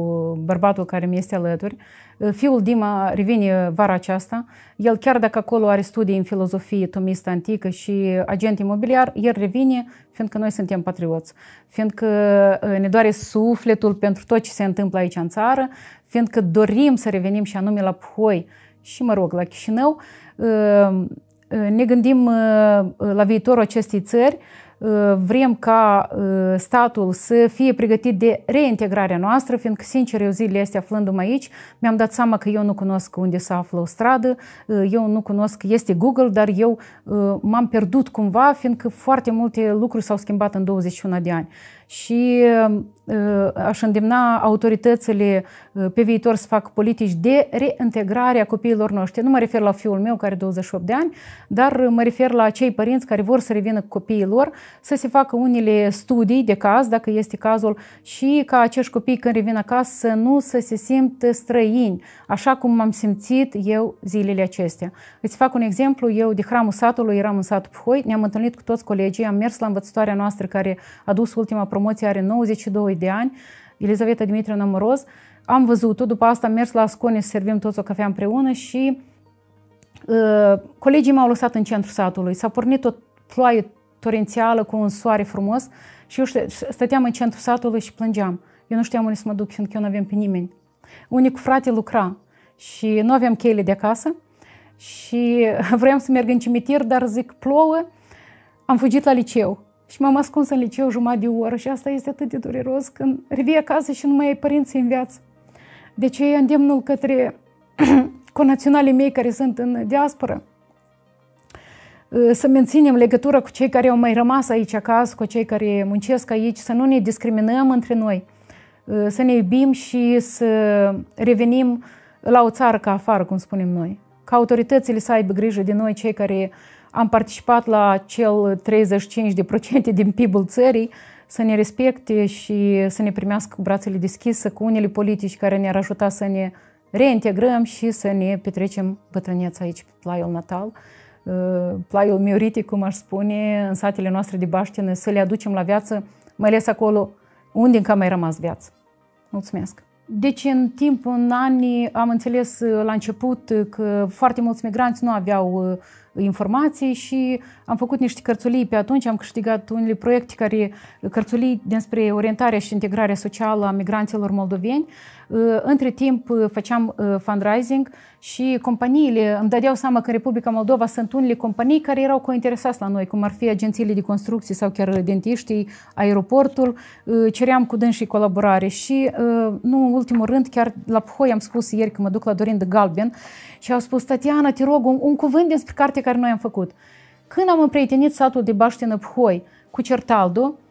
bărbatul care mi este alături. Uh, fiul Dima revine vara aceasta. El, chiar dacă acolo are studii în filozofie tomistă antică și agent imobiliar, el revine fiindcă noi suntem patrioți, fiindcă uh, ne doare sufletul pentru tot ce se întâmplă aici în țară, fiindcă dorim să revenim și anume la Puhoi și, mă rog, la Chișinău, uh, ne gândim la viitorul acestei țări, vrem ca statul să fie pregătit de reintegrarea noastră, fiindcă, sincer, eu zilele astea aflându-mă aici, mi-am dat seama că eu nu cunosc unde se află o stradă, eu nu cunosc, este Google, dar eu m-am pierdut cumva, fiindcă foarte multe lucruri s-au schimbat în 21 de ani și uh, aș îndemna autoritățile uh, pe viitor să facă politici de reintegrare a copiilor noștri. Nu mă refer la fiul meu care are 28 de ani, dar mă refer la cei părinți care vor să revină cu copiii lor, să se facă unele studii de caz, dacă este cazul, și ca acești copii când revin acasă să nu să se simtă străini, așa cum m-am simțit eu zilele acestea. Îți fac un exemplu, eu de hramul satului eram în satul Puhoi, ne-am întâlnit cu toți colegii, am mers la învățătoarea noastră care a dus ultima promoție, are 92 de ani, Elizaveta Dimitrie Moroz. Am văzut-o, după asta am mers la Ascone să servim toți o cafea împreună și uh, colegii m-au lăsat în centrul satului. S-a pornit o ploaie torențială cu un soare frumos și eu stăteam în centrul satului și plângeam. Eu nu știam unde să mă duc, fiindcă eu nu aveam pe nimeni. Unicul frate lucra și nu aveam cheile de acasă și <laughs> vreau să merg în cimitir, dar zic plouă, am fugit la liceu. Și m-am ascuns în liceu jumătate de oră și asta este atât de dureros când revii acasă și nu mai ai părinți în viață. De ce îndemnul către <clears throat> conaționalii mei care sunt în diaspora să menținem legătura cu cei care au mai rămas aici acasă, cu cei care muncesc aici, să nu ne discriminăm între noi, să ne iubim și să revenim la o țară ca afară, cum spunem noi. Ca autoritățile să aibă grijă de noi, cei care am participat la cel 35% din PIB-ul țării, să ne respecte și să ne primească cu brațele deschise, cu unele politici care ne-ar ajuta să ne reintegrăm și să ne petrecem bătrâneța aici pe plaiul natal, uh, plaiul mioritic, cum aș spune, în satele noastre de baștină, să le aducem la viață, mai ales acolo unde încă mai rămas viață. Mulțumesc! Deci, în timpul în anii, am înțeles uh, la început că foarte mulți migranți nu aveau uh, informații și am făcut niște cărțulii pe atunci, am câștigat unele proiecte care, cărțulii despre orientarea și integrarea socială a migranților moldoveni. Uh, între timp uh, făceam uh, fundraising și companiile îmi dădeau seama că în Republica Moldova sunt unele companii care erau cointeresați la noi, cum ar fi agențiile de construcții sau chiar dentiștii, aeroportul, ceream cu dânsii colaborare și, nu în ultimul rând, chiar la Puhoi am spus ieri că mă duc la Dorin de Galben și au spus, Tatiana, te rog, un, un cuvânt despre carte care noi am făcut. Când am împrietenit satul de Baștină Puhoi cu Certaldu, ă,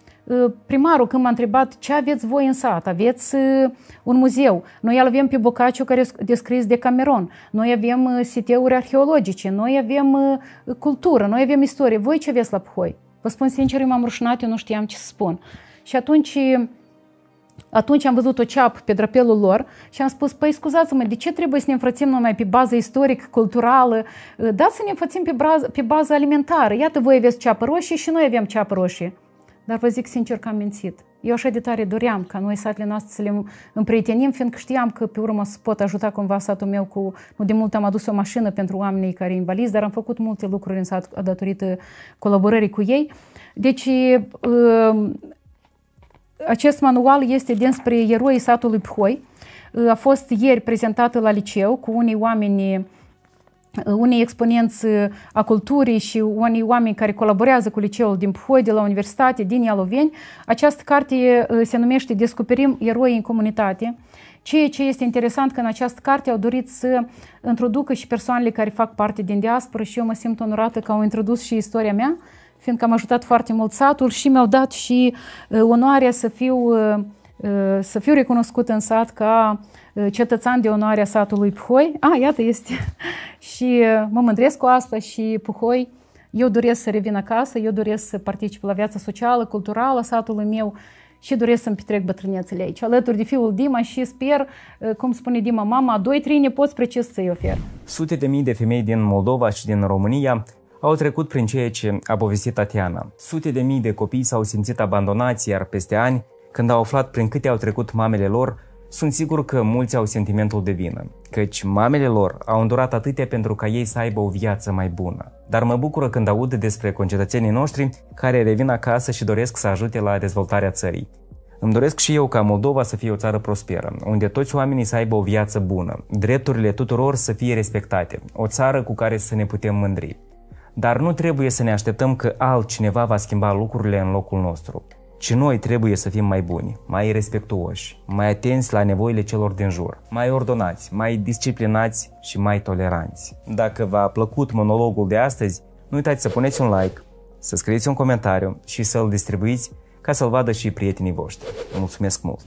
primarul când m-a întrebat ce aveți voi în sat, aveți ă, un muzeu, noi avem pe Boccaccio care e descris de Cameron, noi avem ă, siteuri arheologice, noi avem cultură, noi avem istorie, voi ce aveți la Puhoi? Vă spun sincer, eu m-am rușinat, eu nu știam ce să spun. Și atunci atunci am văzut o ceapă pe drapelul lor și am spus, păi scuzați-mă, de ce trebuie să ne înfrățim numai pe bază istorică, culturală? Da, să ne înfrățim pe bază, pe bază alimentară. Iată, voi aveți ceapă roșie și noi avem ceapă roșie. Dar vă zic sincer că am mințit. Eu așa de tare doream ca noi satele noastre să le împrietenim, fiindcă știam că pe urmă să pot ajuta cumva satul meu cu... Nu de mult am adus o mașină pentru oamenii care invalizi, dar am făcut multe lucruri în sat datorită colaborării cu ei. Deci acest manual este dinspre eroii satului Phoi. A fost ieri prezentată la liceu cu unii oameni unii exponenți a culturii și unii oameni care colaborează cu liceul din Phoi, de la Universitate, din Ialoveni. Această carte se numește Descoperim eroi în comunitate. Ceea ce este interesant că în această carte au dorit să introducă și persoanele care fac parte din diaspora și eu mă simt onorată că au introdus și istoria mea fiindcă am ajutat foarte mult satul și mi-au dat și uh, onoarea să fiu, uh, uh, să fiu recunoscut în sat ca cetățean de onoare a satului Puhoi. Ah, iată, este. <laughs> și mă mândresc cu asta și Puhoi. Eu doresc să revin acasă, eu doresc să particip la viața socială, culturală a satului meu și doresc să-mi petrec bătrânețele aici, alături de fiul Dima și sper, cum spune Dima, mama, doi, trei nepoți precis să-i ofer. Sute de mii de femei din Moldova și din România au trecut prin ceea ce a povestit Tatiana. Sute de mii de copii s-au simțit abandonați, iar peste ani, când au aflat prin câte au trecut mamele lor, sunt sigur că mulți au sentimentul de vină, căci mamele lor au îndurat atâtea pentru ca ei să aibă o viață mai bună. Dar mă bucură când aud despre concetățenii noștri care revin acasă și doresc să ajute la dezvoltarea țării. Îmi doresc și eu ca Moldova să fie o țară prosperă, unde toți oamenii să aibă o viață bună, drepturile tuturor să fie respectate, o țară cu care să ne putem mândri. Dar nu trebuie să ne așteptăm că altcineva va schimba lucrurile în locul nostru ci noi trebuie să fim mai buni, mai respectuoși, mai atenți la nevoile celor din jur, mai ordonați, mai disciplinați și mai toleranți. Dacă v-a plăcut monologul de astăzi, nu uitați să puneți un like, să scrieți un comentariu și să-l distribuiți ca să-l vadă și prietenii voștri. Mulțumesc mult!